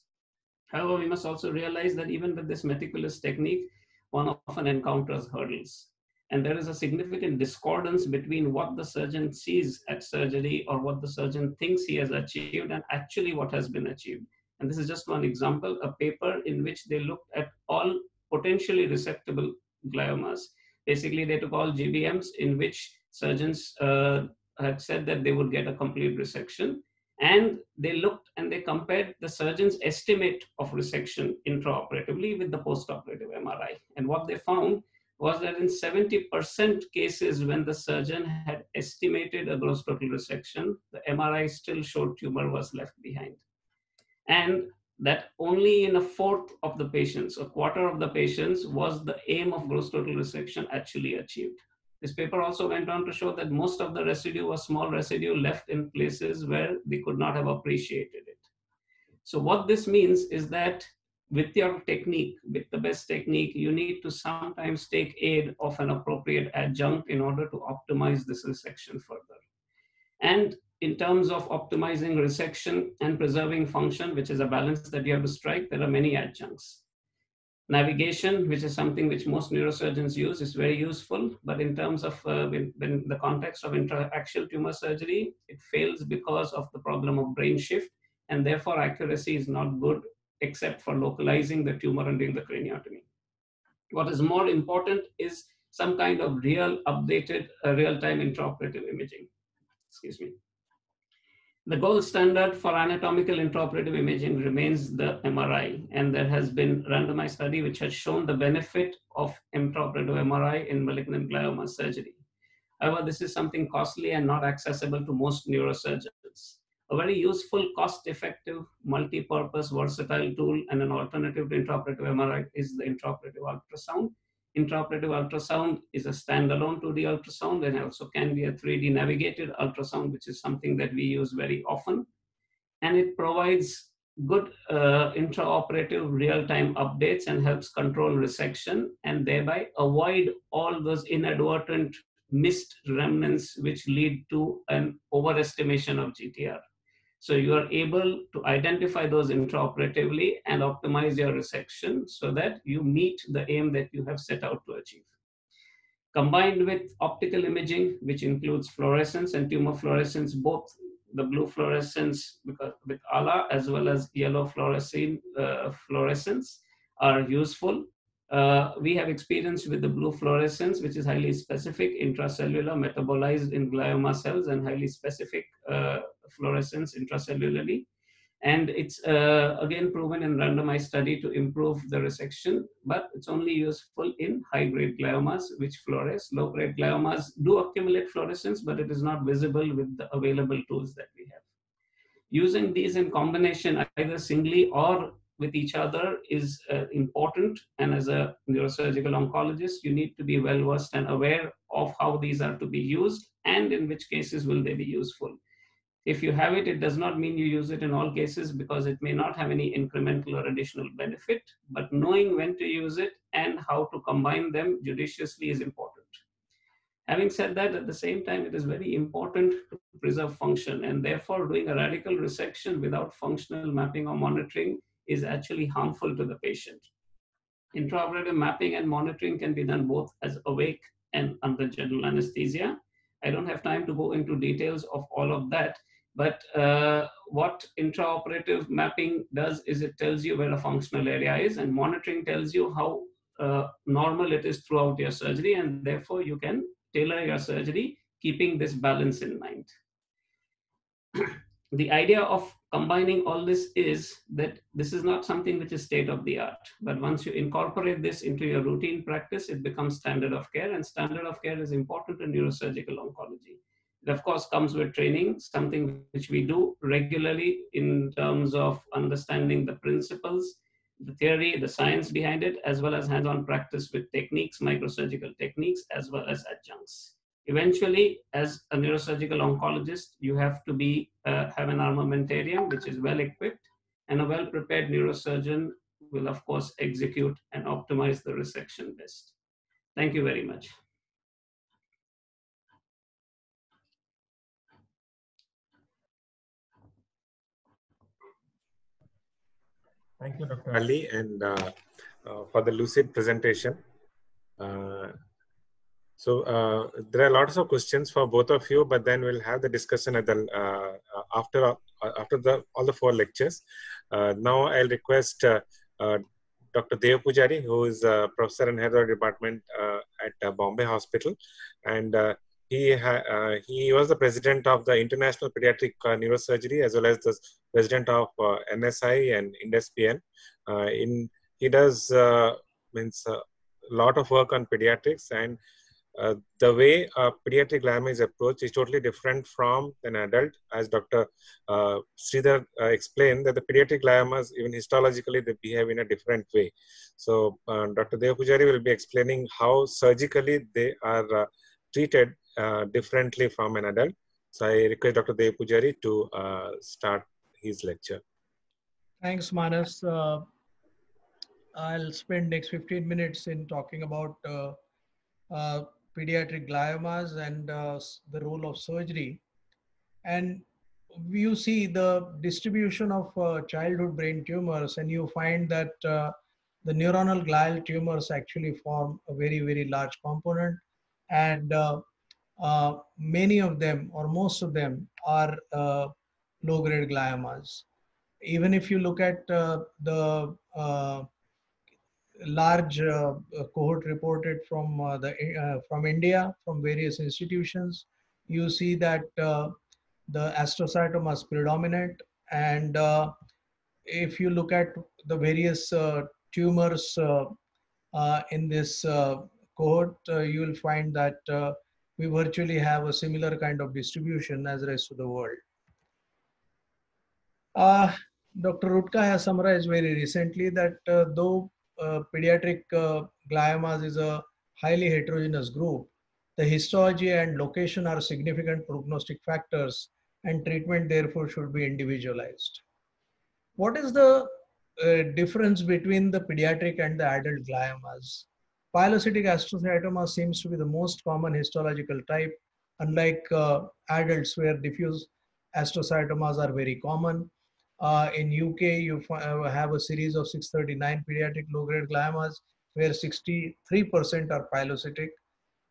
However, we must also realize that even with this meticulous technique, one often encounters hurdles. And there is a significant discordance between what the surgeon sees at surgery or what the surgeon thinks he has achieved and actually what has been achieved. And this is just one example, a paper in which they looked at all potentially resectable gliomas. Basically, they took all GBMs in which surgeons uh, had said that they would get a complete resection. And they looked and they compared the surgeon's estimate of resection intraoperatively with the postoperative MRI. And what they found was that in 70% cases when the surgeon had estimated a gross total resection, the MRI still showed tumor was left behind. And that only in a fourth of the patients, a quarter of the patients, was the aim of gross total resection actually achieved. This paper also went on to show that most of the residue was small residue left in places where they could not have appreciated it. So what this means is that with your technique, with the best technique, you need to sometimes take aid of an appropriate adjunct in order to optimize this resection further. And in terms of optimizing resection and preserving function, which is a balance that you have to strike, there are many adjuncts. Navigation, which is something which most neurosurgeons use, is very useful. But in terms of uh, in, in the context of intraaxial tumor surgery, it fails because of the problem of brain shift, and therefore accuracy is not good except for localizing the tumor and doing the craniotomy. What is more important is some kind of real updated uh, real-time intraoperative imaging. Excuse me. The gold standard for anatomical intraoperative imaging remains the MRI, and there has been randomized study which has shown the benefit of intraoperative MRI in malignant glioma surgery. However, this is something costly and not accessible to most neurosurgeons. A very useful, cost-effective, multi-purpose, versatile tool and an alternative to intraoperative MRI is the intraoperative ultrasound. Intraoperative ultrasound is a standalone 2D ultrasound and also can be a 3D navigated ultrasound, which is something that we use very often. And it provides good uh, intraoperative real-time updates and helps control resection and thereby avoid all those inadvertent missed remnants which lead to an overestimation of GTR. So you are able to identify those intraoperatively and optimize your resection so that you meet the aim that you have set out to achieve. Combined with optical imaging, which includes fluorescence and tumor fluorescence, both the blue fluorescence with ALA as well as yellow fluorescent uh, fluorescence are useful uh, we have experience with the blue fluorescence, which is highly specific, intracellular, metabolized in glioma cells, and highly specific uh, fluorescence intracellularly. And it's uh, again proven in randomized study to improve the resection, but it's only useful in high-grade gliomas, which fluoresce. Low-grade gliomas do accumulate fluorescence, but it is not visible with the available tools that we have. Using these in combination, either singly or with each other is uh, important. And as a neurosurgical oncologist, you need to be well versed and aware of how these are to be used and in which cases will they be useful. If you have it, it does not mean you use it in all cases because it may not have any incremental or additional benefit, but knowing when to use it and how to combine them judiciously is important. Having said that, at the same time, it is very important to preserve function and therefore doing a radical resection without functional mapping or monitoring is actually harmful to the patient. Intraoperative mapping and monitoring can be done both as awake and under general anesthesia. I don't have time to go into details of all of that, but uh, what intraoperative mapping does is it tells you where a functional area is, and monitoring tells you how uh, normal it is throughout your surgery, and therefore you can tailor your surgery keeping this balance in mind. the idea of combining all this is that this is not something which is state of the art but once you incorporate this into your routine practice it becomes standard of care and standard of care is important in neurosurgical oncology it of course comes with training something which we do regularly in terms of understanding the principles the theory the science behind it as well as hands-on practice with techniques microsurgical techniques as well as adjuncts Eventually, as a neurosurgical oncologist, you have to be uh, have an armamentarium which is well equipped, and a well prepared neurosurgeon will of course execute and optimize the resection best. Thank you very much. Thank you, Dr. Ali, and uh, uh, for the lucid presentation. Uh, so uh, there are lots of questions for both of you, but then we'll have the discussion at the uh, uh, after after the all the four lectures. now I'll request Dr. Deopujari, who is a professor in head department at Bombay Hospital, and he uh, he was the president of the International Pediatric uh, Neurosurgery as well as the president of uh, NSI and INDESPN. in he does means a lot of work on pediatrics and uh, the way a pediatric glioma is approached is totally different from an adult. As Dr. Uh, Sridhar uh, explained, that the pediatric gliomas, even histologically, they behave in a different way. So, uh, Dr. Deopujari will be explaining how surgically they are treated differently from an adult. So, I request Dr. Deopujari to start his lecture. Thanks, Manas. I'll spend next 15 minutes in talking about uh, uh, pediatric gliomas and uh, the role of surgery. And you see the distribution of uh, childhood brain tumors and you find that uh, the neuronal glial tumors actually form a very, very large component. And uh, Uh, many of them or most of them are uh, low-grade gliomas. Even if you look at uh, the large uh, cohort reported from uh, the uh, from India from various institutions. You see that the astrocytoma is predominant, and if you look at the various tumors in this cohort, you will find that we virtually have a similar kind of distribution as the rest of the world. Uh, Dr. Rutka has summarized very recently that uh, though uh, pediatric uh, gliomas is a highly heterogeneous group, the histology and location are significant prognostic factors and treatment therefore should be individualized. What is the uh, difference between the pediatric and the adult gliomas? Pilocytic astrocytoma seems to be the most common histological type, unlike uh, adults where diffuse astrocytomas are very common. Uh, in UK, you uh, have a series of 639 pediatric low-grade gliomas where 63% are pilocytic.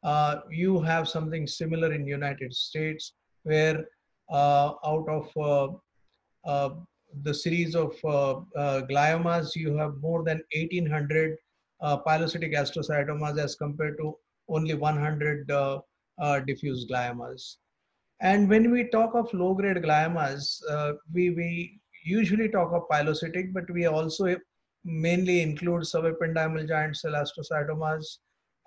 Uh, you have something similar in United States where uh, out of uh, the series of gliomas, you have more than 1800 pilocytic astrocytomas as compared to only 100 diffuse gliomas. And when we talk of low-grade gliomas, we, we usually talk of pilocytic, but we also mainly include subependymal giant cell astrocytomas,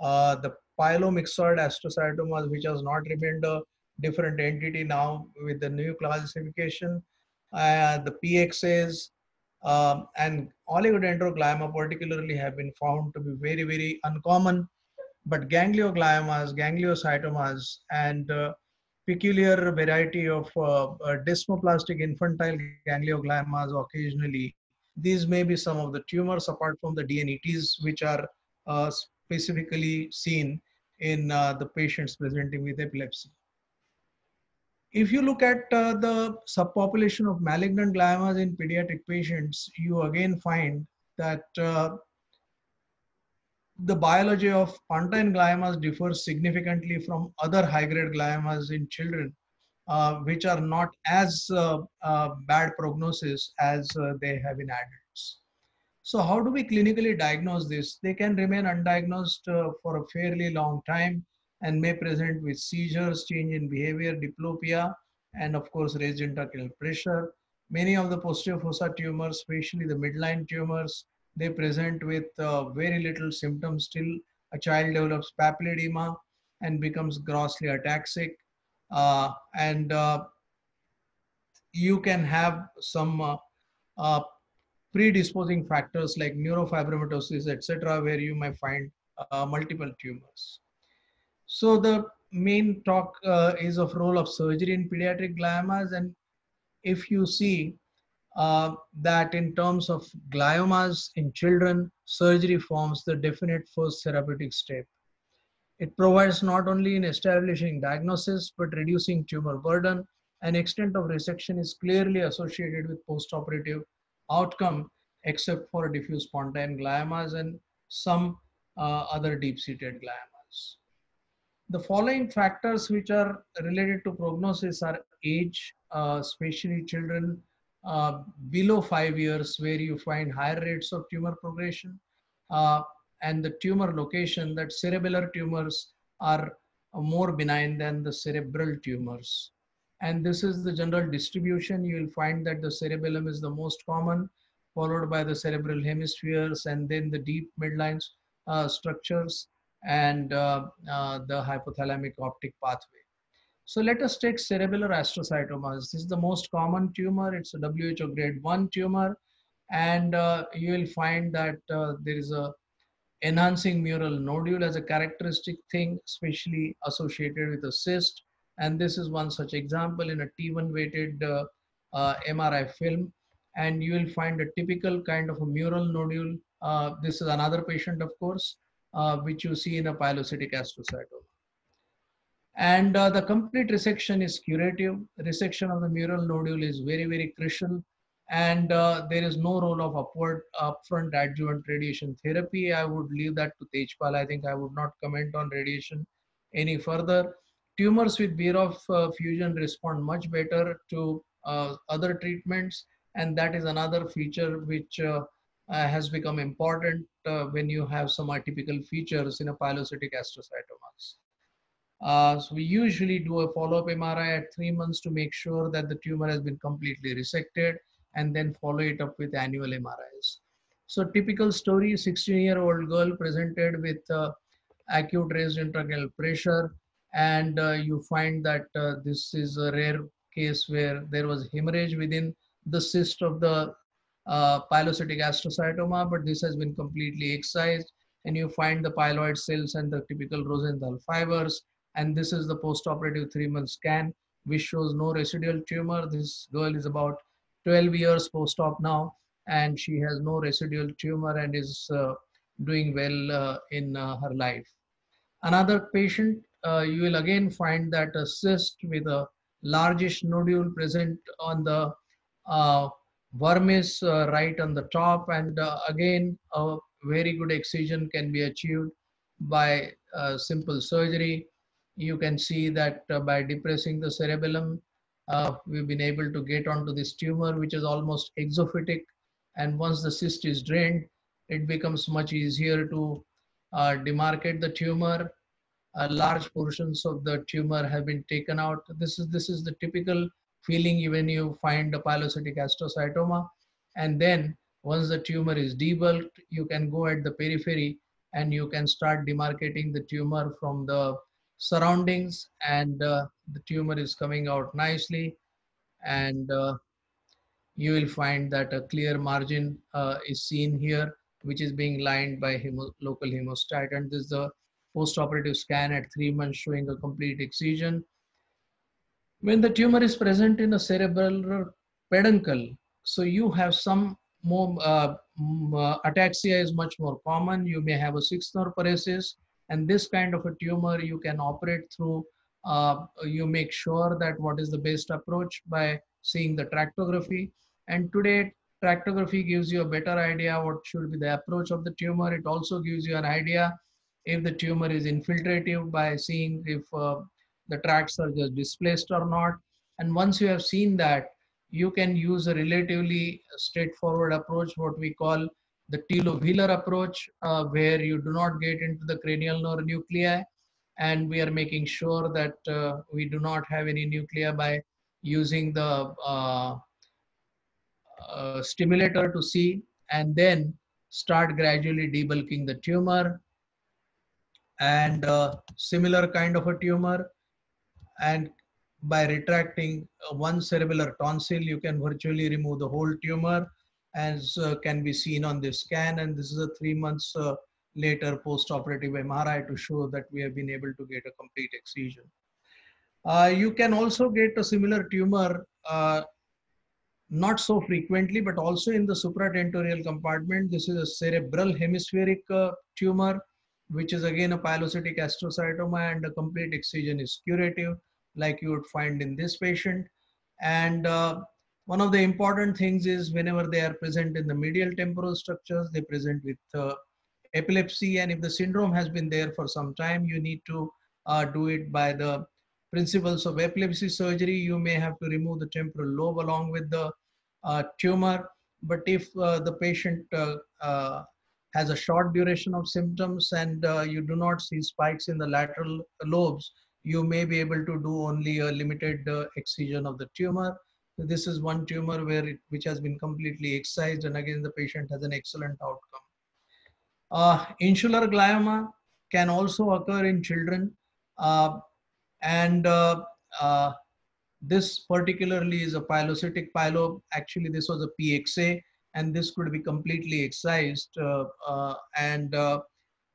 uh, the pilomyxoid astrocytomas, which has not remained a different entity now with the new classification, uh, the PXAs, um, and oligodendroglioma particularly have been found to be very, very uncommon. But gangliogliomas, gangliocytomas, and uh, peculiar variety of uh, uh, desmoplastic infantile gangliogliomas occasionally. These may be some of the tumors apart from the DNETs, which are uh, specifically seen in uh, the patients presenting with epilepsy. If you look at uh, the subpopulation of malignant gliomas in pediatric patients, you again find that uh, the biology of pontine gliomas differs significantly from other high-grade gliomas in children, uh, which are not as uh, uh, bad prognosis as uh, they have in adults. So how do we clinically diagnose this? They can remain undiagnosed for a fairly long time and may present with seizures, change in behavior, diplopia, and of course raised intracranial pressure. Many of the posterior fossa tumors, especially the midline tumors, they present with uh, very little symptoms Still, a child develops papilledema and becomes grossly ataxic. Uh, and uh, you can have some uh, uh, predisposing factors like neurofibromatosis, etc., where you may find uh, multiple tumors. So the main talk uh, is of role of surgery in pediatric gliomas. And if you see uh, that in terms of gliomas in children, surgery forms the definite first therapeutic step. It provides not only in establishing diagnosis, but reducing tumor burden. An extent of resection is clearly associated with postoperative outcome, except for diffuse pontine gliomas and some uh, other deep-seated gliomas. The following factors which are related to prognosis are age, uh, especially children uh, below five years where you find higher rates of tumor progression, uh, and the tumor location that cerebellar tumors are more benign than the cerebral tumors. And this is the general distribution. You will find that the cerebellum is the most common, followed by the cerebral hemispheres, and then the deep midline uh, structures and uh, uh, the hypothalamic optic pathway. So let us take cerebellar astrocytomas. This is the most common tumor. It's a WHO grade 1 tumor. And uh, you will find that uh, there is a enhancing mural nodule as a characteristic thing, especially associated with a cyst. And this is one such example in a T1 weighted uh, uh, MRI film. And you will find a typical kind of a mural nodule. This is another patient, of course, uh, which you see in a pilocytic astrocytoma. And uh, the complete resection is curative. Resection of the mural nodule is very, very crucial and uh, there is no role of upward upfront adjuvant radiation therapy. I would leave that to Tejpal. I think I would not comment on radiation any further. Tumors with BRAF uh, fusion respond much better to uh, other treatments, and that is another feature which uh, has become important when you have some atypical features in a pilocytic astrocytomas. so we usually do a follow-up MRI at three months to make sure that the tumor has been completely resected and then follow it up with annual MRIs. So typical story, 16 year old girl presented with uh, acute raised intracranial pressure and uh, you find that uh, this is a rare case where there was hemorrhage within the cyst of the uh, pilocytic astrocytoma, but this has been completely excised and you find the piloid cells and the typical Rosenthal fibers. And this is the postoperative three month scan, which shows no residual tumor. This girl is about 12 years post-op now, and she has no residual tumor and is uh, doing well uh, in uh, her life. Another patient, you will again find that a cyst with a largish nodule present on the uh, vermis uh, right on the top and uh, again a very good excision can be achieved by simple surgery you can see that by depressing the cerebellum uh, we've been able to get onto this tumor, which is almost exophytic. And once the cyst is drained, it becomes much easier to uh, demarcate the tumor. Uh, large portions of the tumor have been taken out. This is, this is the typical feeling when you find a pilocytic astrocytoma. And then once the tumor is debulked, you can go at the periphery and you can start demarcating the tumor from the surroundings and uh, the tumor is coming out nicely and uh, you will find that a clear margin uh, is seen here which is being lined by hemo local hemostat and this is the post-operative scan at three months showing a complete excision. When the tumor is present in a cerebral peduncle, so you have some more uh, uh, ataxia is much more common. You may have a sixth nerve paresis and this kind of a tumor you can operate through uh, you make sure that what is the best approach by seeing the tractography and today tractography gives you a better idea what should be the approach of the tumor it also gives you an idea if the tumor is infiltrative by seeing if uh, the tracts are just displaced or not. And once you have seen that you can use a relatively straightforward approach what we call the telovelar approach, uh, where you do not get into the cranial nerve nuclei, and we are making sure that uh, we do not have any nuclei by using the uh, uh stimulator to see, and then start gradually debulking the tumor, and uh, similar kind of a tumor, and by retracting one cerebellar tonsil, you can virtually remove the whole tumor as uh, can be seen on this scan. And this is a three months uh, later post-operative MRI to show that we have been able to get a complete excision. Uh, you can also get a similar tumor uh, not so frequently, but also in the supratentorial compartment. This is a cerebral hemispheric uh, tumor, which is again a pilocytic astrocytoma and a complete excision is curative, like you would find in this patient. And uh, one of the important things is whenever they are present in the medial temporal structures, they present with uh, epilepsy. And if the syndrome has been there for some time, you need to uh, do it by the principles of epilepsy surgery. You may have to remove the temporal lobe along with the uh, tumor. But if uh, the patient uh, has a short duration of symptoms and uh, you do not see spikes in the lateral lobes, you may be able to do only a limited excision of the tumor. This is one tumor where it, which has been completely excised and again the patient has an excellent outcome. Uh, insular glioma can also occur in children uh, and uh, uh this particularly is a pilocytic pylo. Actually, this was a PXA and this could be completely excised uh, uh, and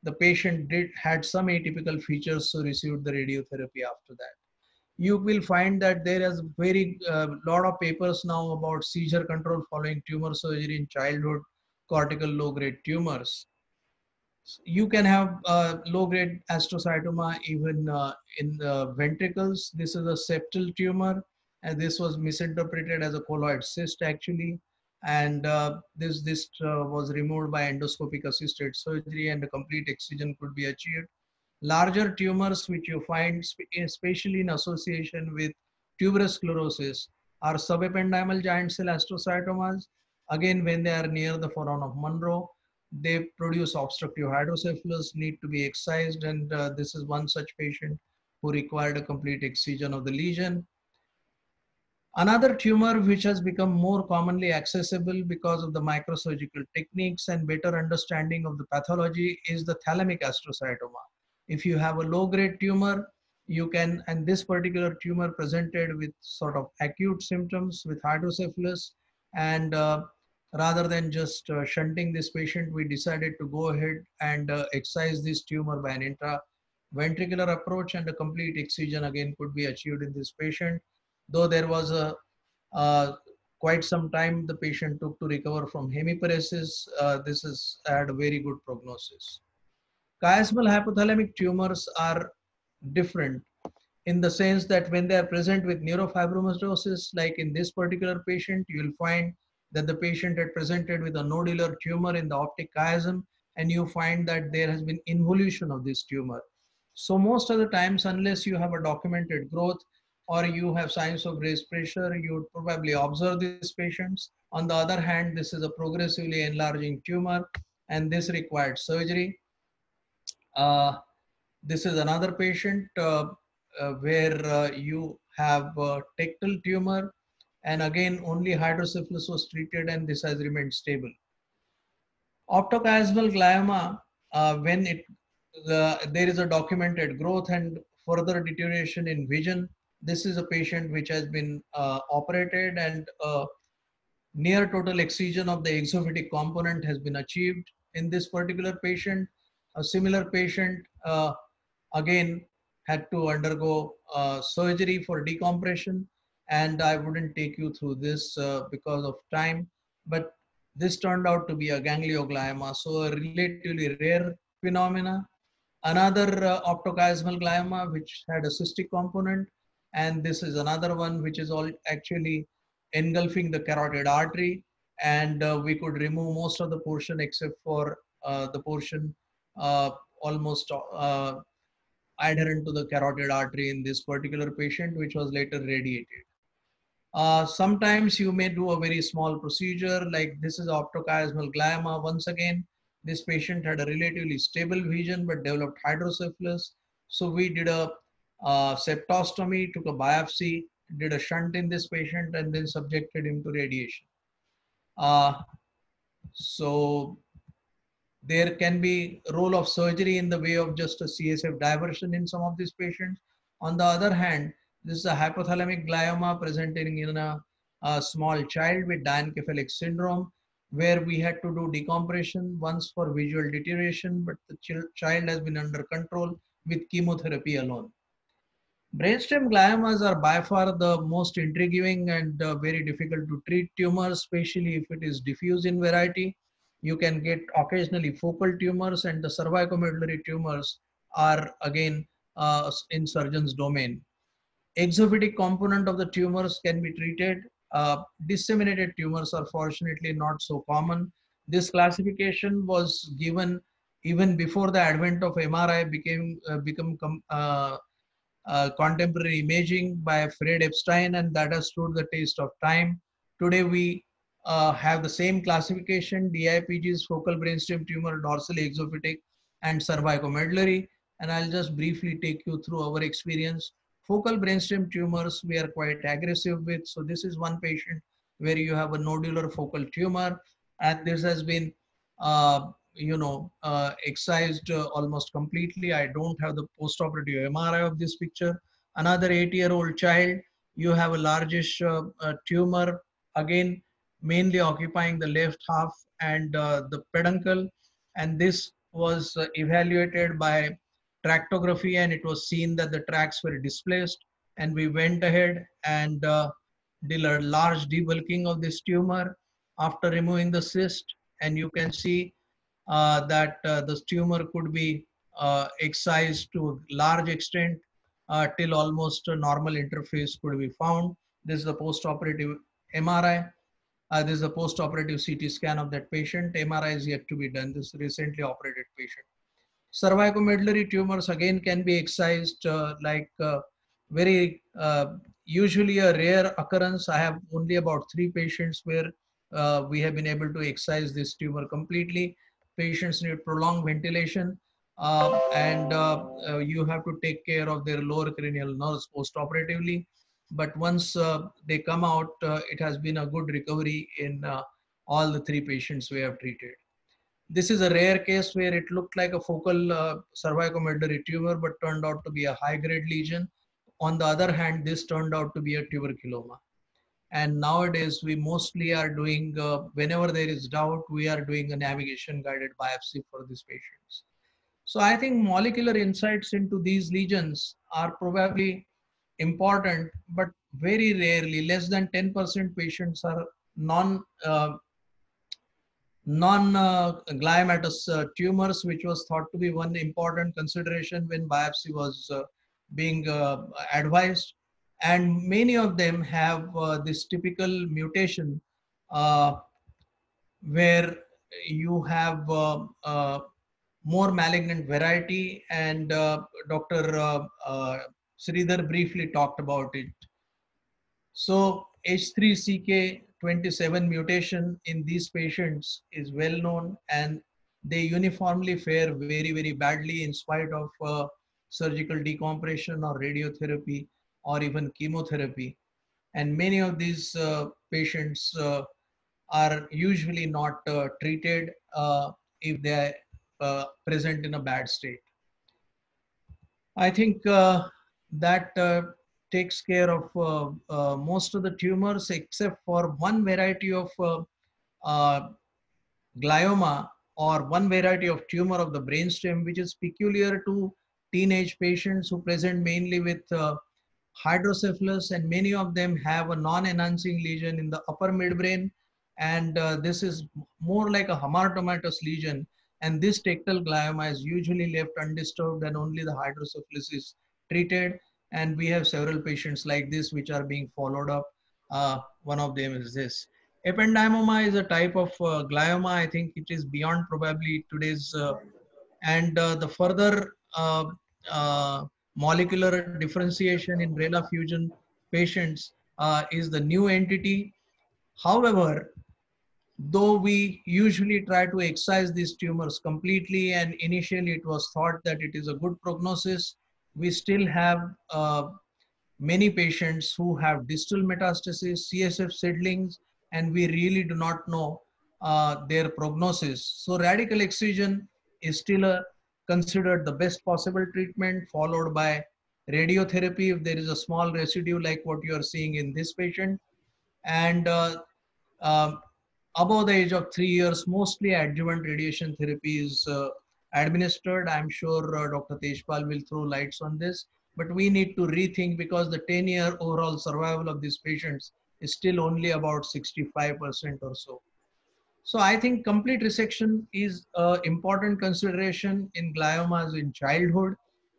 the patient did had some atypical features so received the radiotherapy after that you will find that there is very uh, lot of papers now about seizure control following tumor surgery in childhood cortical low grade tumors. You can have uh, low grade astrocytoma even uh, in the ventricles. This is a septal tumor and this was misinterpreted as a colloid cyst actually. And uh, this, this uh, was removed by endoscopic assisted surgery and a complete excision could be achieved larger tumors which you find especially in association with tuberous sclerosis are subependymal giant cell astrocytomas. Again, when they are near the foramen of Monro they produce obstructive hydrocephalus, need to be excised, and uh, this is one such patient who required a complete excision of the lesion. Another tumor which has become more commonly accessible because of the microsurgical techniques and better understanding of the pathology is the thalamic astrocytoma. If you have a low grade tumor, you can, and this particular tumor presented with sort of acute symptoms with hydrocephalus. And uh, rather than just uh, shunting this patient, we decided to go ahead and uh, excise this tumor by an intraventricular approach and a complete excision again could be achieved in this patient. Though there was a uh, quite some time the patient took to recover from hemiparesis, uh, this has had a very good prognosis. Chiasmal hypothalamic tumors are different in the sense that when they are present with neurofibromatosis, like in this particular patient, you will find that the patient had presented with a nodular tumor in the optic chiasm, and you find that there has been involution of this tumor. So most of the times, unless you have a documented growth or you have signs of raised pressure, you would probably observe these patients. On the other hand, this is a progressively enlarging tumor and this required surgery. Uh, this is another patient uh, uh, where you have a tectal tumor and again only hydrocephalus was treated and this has remained stable. Optochiasmal glioma, uh, when it the, there is a documented growth and further deterioration in vision, this is a patient which has been uh, operated and uh, near total excision of the exophytic component has been achieved in this particular patient. A similar patient uh, again had to undergo uh, surgery for decompression and I wouldn't take you through this uh, because of time, but this turned out to be a ganglioglioma, so a relatively rare phenomena. Another uh, optochiasmal glioma which had a cystic component, and this is another one which is all actually engulfing the carotid artery, and uh, we could remove most of the portion except for uh, the portion uh, almost uh, adherent to the carotid artery in this particular patient, which was later radiated. Uh, sometimes you may do a very small procedure like this is optochiasmal glioma. Once again, this patient had a relatively stable vision but developed hydrocephalus. So we did a uh, septostomy, took a biopsy, did a shunt in this patient and then subjected him to radiation. Uh, so there can be role of surgery in the way of just a CSF diversion in some of these patients. On the other hand, this is a hypothalamic glioma presenting in a, a small child with diencephalic syndrome. where we had to do decompression once for visual deterioration, but the child has been under control with chemotherapy alone. Brainstem gliomas are by far the most intriguing and uh, very difficult to treat tumors, especially if it is diffuse in variety. You can get occasionally focal tumors and the cervicomedullary tumors are again uh, in surgeon's domain. Exophytic component of the tumors can be treated. Uh, disseminated tumors are fortunately not so common. This classification was given even before the advent of MRI became uh, become uh, uh, contemporary imaging by Fred Epstein, and that has stood the test of time. Today we uh, have the same classification, DIPGs, focal brainstem tumor, dorsal exophytic, and cervicomedullary. And I'll just briefly take you through our experience. Focal brainstem tumors, we are quite aggressive with. So this is one patient where you have a nodular focal tumor, and this has been uh, you know, uh, excised uh, almost completely. I don't have the postoperative MRI of this picture. Another eight-year-old child, you have a largish uh, uh tumor, again, mainly occupying the left half and uh, the peduncle. And this was uh, evaluated by tractography and it was seen that the tracks were displaced. And we went ahead and did a large debulking of this tumor after removing the cyst. And you can see uh, that uh, the tumor could be uh, excised to a large extent till almost a normal interface could be found. This is the post-operative MRI. Uh, this is a post-operative CT scan of that patient. MRI is yet to be done. This recently operated patient. Cervicomedullary tumors again can be excised uh, like uh, very usually a rare occurrence. I have only about three patients where we have been able to excise this tumor completely patients need prolonged ventilation uh, and uh, uh, you have to take care of their lower cranial nerves post-operatively. But once uh, they come out, uh, it has been a good recovery in uh, all the three patients we have treated. This is a rare case where it looked like a focal cervicomedullary tumor, but turned out to be a high-grade lesion. On the other hand, this turned out to be a tuberculoma and nowadays we mostly are doing uh, whenever there is doubt we are doing a navigation guided biopsy for these patients. So i think molecular insights into these lesions are probably important but very rarely less than 10% patients are non uh, non uh, gliomatous uh, tumors which was thought to be one important consideration when biopsy was uh, being uh, advised and many of them have uh, this typical mutation uh, where you have uh, uh more malignant variety and uh, Dr. Uh, Sridhar briefly talked about it. So H3K27 mutation in these patients is well known and they uniformly fare very, very badly in spite of surgical decompression or radiotherapy or even chemotherapy. And many of these uh, patients uh, are usually not uh, treated if they are present in a bad state. I think that takes care of uh, uh, most of the tumors except for one variety of uh, glioma or one variety of tumor of the brainstem which is peculiar to teenage patients who present mainly with hydrocephalus and many of them have a non-enhancing lesion in the upper midbrain. And uh, this is more like a hamartomatous lesion. And this tectal glioma is usually left undisturbed and only the hydrocephalus is treated. And we have several patients like this which are being followed up. Uh, one of them is this. Ependymoma is a type of uh, glioma. I think it is beyond probably today's uh, and uh, the further uh, molecular differentiation in RELA fusion patients uh, is the new entity. However, though we usually try to excise these tumors completely and initially it was thought that it is a good prognosis, we still have uh, many patients who have distal metastasis, CSF seedlings, and we really do not know uh, their prognosis. So radical excision is still a considered the best possible treatment followed by radiotherapy if there is a small residue like what you are seeing in this patient and uh, uh, above the age of three years, mostly adjuvant radiation therapy is uh, administered. I'm sure uh, Dr. Tejpal will throw lights on this, but we need to rethink because the 10 year overall survival of these patients is still only about 65% or so. So I think complete resection is an important consideration in gliomas in childhood.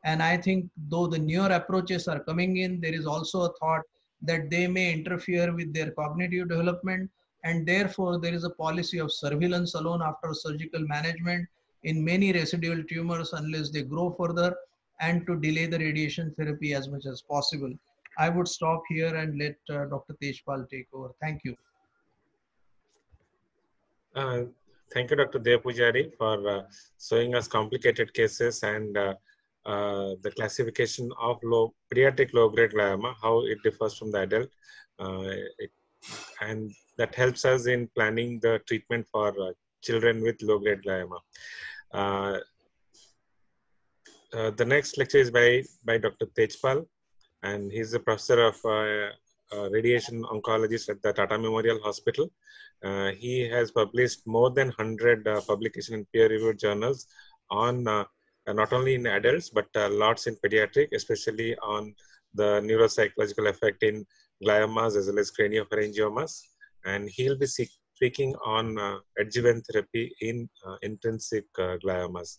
And I think though the newer approaches are coming in, there is also a thought that they may interfere with their cognitive development. And therefore, there is a policy of surveillance alone after surgical management in many residual tumors unless they grow further and to delay the radiation therapy as much as possible. I would stop here and let uh, Dr. Tejpal take over. Thank you. Uh, thank you, Dr. Deopujari, for uh, showing us complicated cases and uh, uh, the classification of low pediatric low-grade glioma, how it differs from the adult, uh, it, and that helps us in planning the treatment for children with low-grade glioma. the next lecture is by, by Dr. Tejpal, and he's a professor of Uh, radiation oncologist at the Tata Memorial Hospital. Uh, he has published more than 100 uh, publications in peer-reviewed journals on uh, uh, not only in adults, but uh, lots in pediatric, especially on the neuropsychological effect in gliomas as well as craniopharyngiomas. And he'll be speaking on adjuvant therapy in intrinsic gliomas.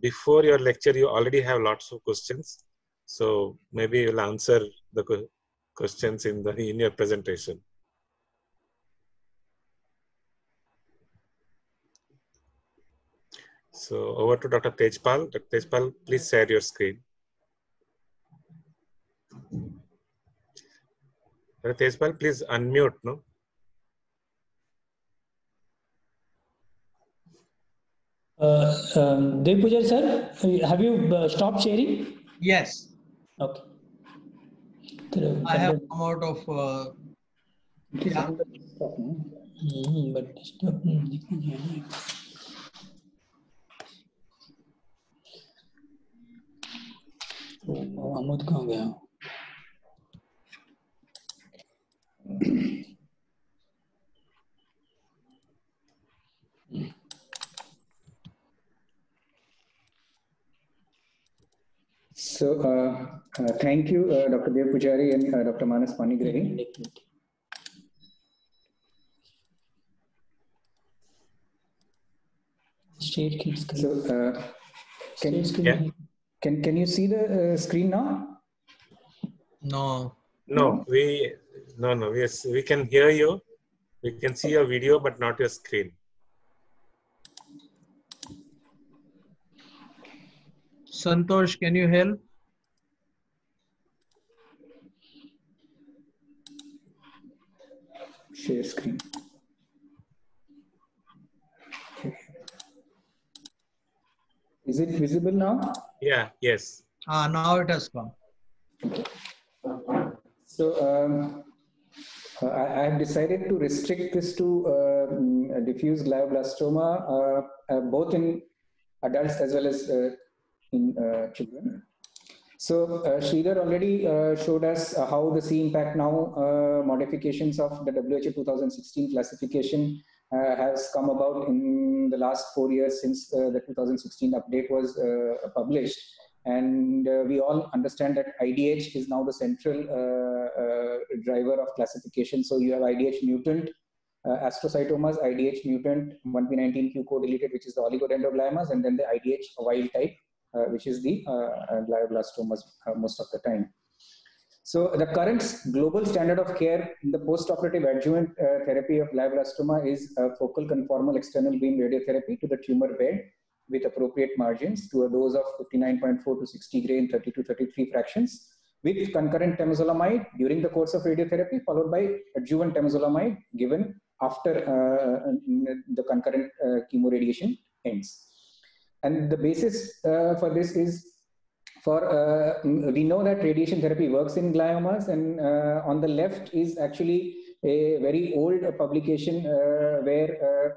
before your lecture, you already have lots of questions. So maybe you'll answer the questions in the in your presentation. So over to Dr. Tejpal. Dr. Tejpal, please share your screen. Dr. Tejpal, please unmute, no? Uh, um, Dev Pujar sir, have you uh, stopped sharing? Yes. Okay. I have come out of. Uh, yeah. Mm, but stop. Amod कहाँ गया So, uh, uh, thank you, uh, Dr. Deopujari and uh, Dr. Manas Panigrahi. So, uh, can, yeah. can, can you see the uh, screen now? No. No, we, no, no, we, we can hear you. We can see your video, but not your screen. Santosh, can you help? Share screen. Is it visible now? Yeah, yes. Ah, now it has come. So um, I, I, have decided to restrict this to uh, diffuse glioblastoma, uh, uh, both in adults as well as uh, in uh, children. So uh, Sridhar already uh, showed us uh, how the cIMPACT-NOW uh, modifications of the WHO 2016 classification uh, has come about in the last four years since uh, the 2016 update was published. And we all understand that IDH is now the central driver of classification. So you have IDH mutant, astrocytomas, IDH mutant, 1p19q co-deleted, which is the oligodendrogliomas, and then the IDH wild type, uh, which is the uh, glioblastomas uh, most of the time. So the current global standard of care in the post-operative adjuvant therapy of glioblastoma is focal conformal external beam radiotherapy to the tumor bed with appropriate margins to a dose of 59.4 to 60 gray in 30 to 33 fractions with concurrent temozolomide during the course of radiotherapy followed by adjuvant temozolomide given after uh, the concurrent uh, chemoradiation ends. And the basis uh, for this is for, uh, we know that radiation therapy works in gliomas and uh, on the left is actually a very old publication uh, where uh,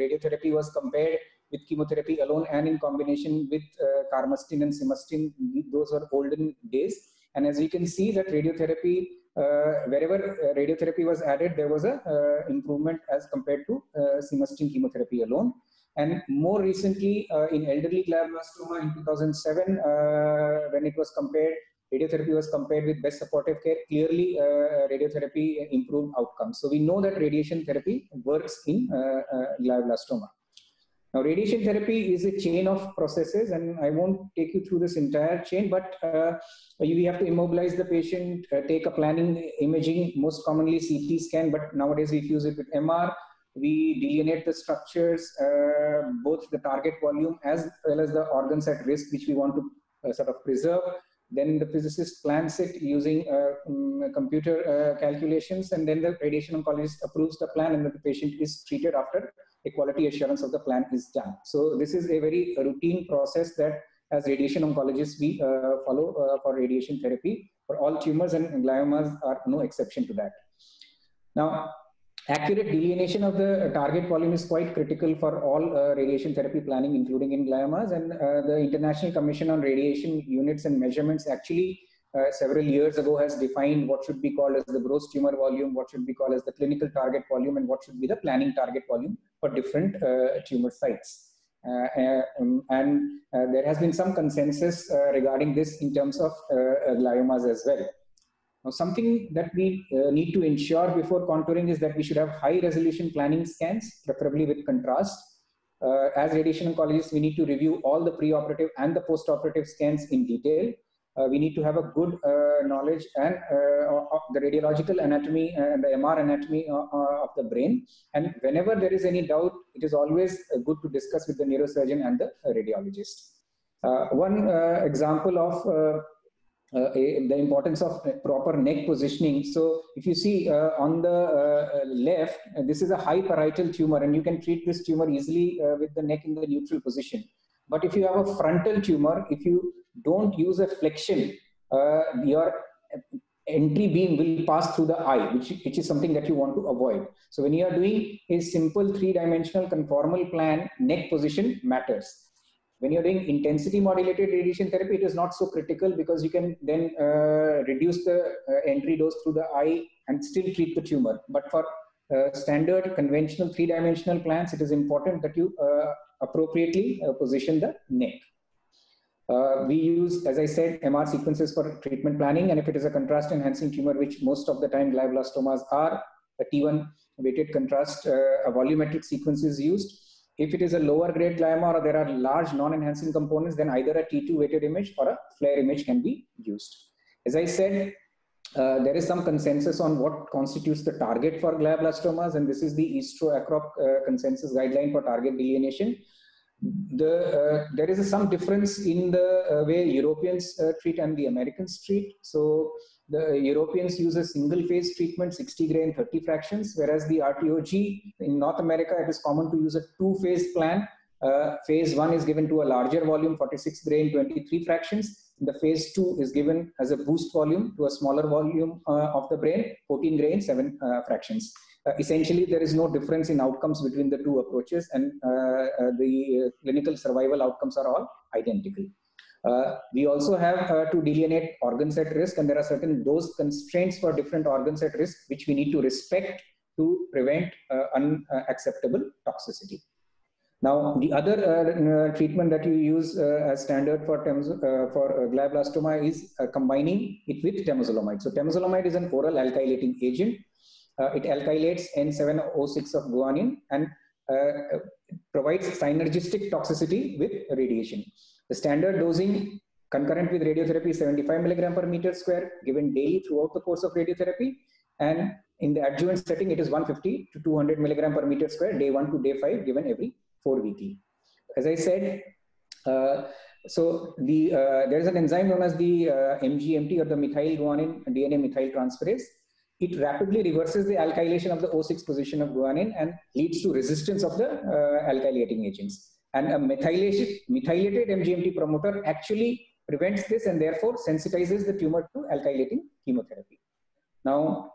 radiotherapy was compared with chemotherapy alone and in combination with carmustine and semustine. Those are olden days. And as you can see that radiotherapy uh, wherever radiotherapy was added, there was a uh, improvement as compared to simvastatin chemotherapy alone. And more recently, in elderly glioblastoma in 2007, when it was compared, radiotherapy was compared with best supportive care, clearly uh, radiotherapy improved outcomes. So we know that radiation therapy works in uh, uh, glioblastoma. Now, radiation therapy is a chain of processes, and I won't take you through this entire chain, but uh, we have to immobilize the patient, uh, take a planning imaging, most commonly CT scan, but nowadays we fuse it with MR. We delineate the structures, uh, both the target volume as well as the organs at risk, which we want to uh, sort of preserve. Then the physicist plans it using um, computer uh, calculations, and then the radiation oncologist approves the plan, and the patient is treated after a quality assurance of the plan is done. So this is a very routine process that as radiation oncologists we uh, follow uh, for radiation therapy for all tumors and gliomas are no exception to that. Now, accurate delineation of the target volume is quite critical for all uh, radiation therapy planning, including in gliomas. And uh, the International Commission on Radiation Units and Measurements actually uh, several years ago has defined what should be called as the gross tumor volume, what should be called as the clinical target volume, and what should be the planning target volume for different uh, tumor sites. Uh, uh um, and uh, there has been some consensus regarding this in terms of gliomas as well. Now, something that we uh, need to ensure before contouring is that we should have high resolution planning scans, preferably with contrast. Uh, as radiation oncologists, we need to review all the preoperative and the postoperative scans in detail uh, we need to have a good uh, knowledge and uh, of the radiological anatomy and the MR anatomy uh, of the brain. And whenever there is any doubt, it is always good to discuss with the neurosurgeon and the radiologist. one example of uh, a, the importance of proper neck positioning. So if you see uh, on the uh, left, this is a high parietal tumor and you can treat this tumor easily with the neck in the neutral position. But if you have a frontal tumor, if you don't use a flexion, uh, your entry beam will pass through the eye, which, which is something that you want to avoid. So when you are doing a simple three-dimensional conformal plan, neck position matters. When you're doing intensity modulated radiation therapy, it is not so critical because you can then uh, reduce the uh, entry dose through the eye and still treat the tumor. But for uh, standard conventional three-dimensional plans, it is important that you uh, appropriately uh, position the neck. Uh, we use, as I said, MR sequences for treatment planning, and if it is a contrast enhancing tumor, which most of the time glioblastomas are, a T1 weighted contrast, a volumetric sequence is used. If it is a lower grade glioma or there are large non-enhancing components, then either a T2 weighted image or a FLAIR image can be used. As I said, uh, there is some consensus on what constitutes the target for glioblastomas, and this is the ESTRO-ACROP uh, consensus guideline for target delineation the uh, there is a, some difference in the uh, way Europeans uh, treat and the Americans treat. So the Europeans use a single phase treatment, 60 gray and 30 fractions, whereas the RTOG in North America it is common to use a two phase plan. Uh, phase one is given to a larger volume, 46 gray and 23 fractions. The phase two is given as a boost volume to a smaller volume uh, of the brain, 14 gray and 7 uh, fractions uh, essentially there is no difference in outcomes between the two approaches and uh, uh, the clinical survival outcomes are all identical. Uh, we also have uh, to delineate organs at risk and there are certain dose constraints for different organs at risk which we need to respect to prevent uh, unacceptable toxicity. Now, the other treatment that you use as standard for, for glioblastoma is combining it with temozolomide. So temozolomide is an oral alkylating agent uh, it alkylates N7O6 of guanine and uh, provides synergistic toxicity with radiation. The standard dosing concurrent with radiotherapy is 75 milligram per meter square given daily throughout the course of radiotherapy. And in the adjuvant setting, it is 150 to 200 milligram per meter square, day one to day five, given every four weekly. As I said, uh, so the uh, there is an enzyme known as the uh, MGMT or the methyl guanine DNA methyl transferase it rapidly reverses the alkylation of the O6 position of guanine and leads to resistance of the uh, alkylating agents. And a methylated, methylated MGMT promoter actually prevents this and therefore sensitizes the tumor to alkylating chemotherapy. Now,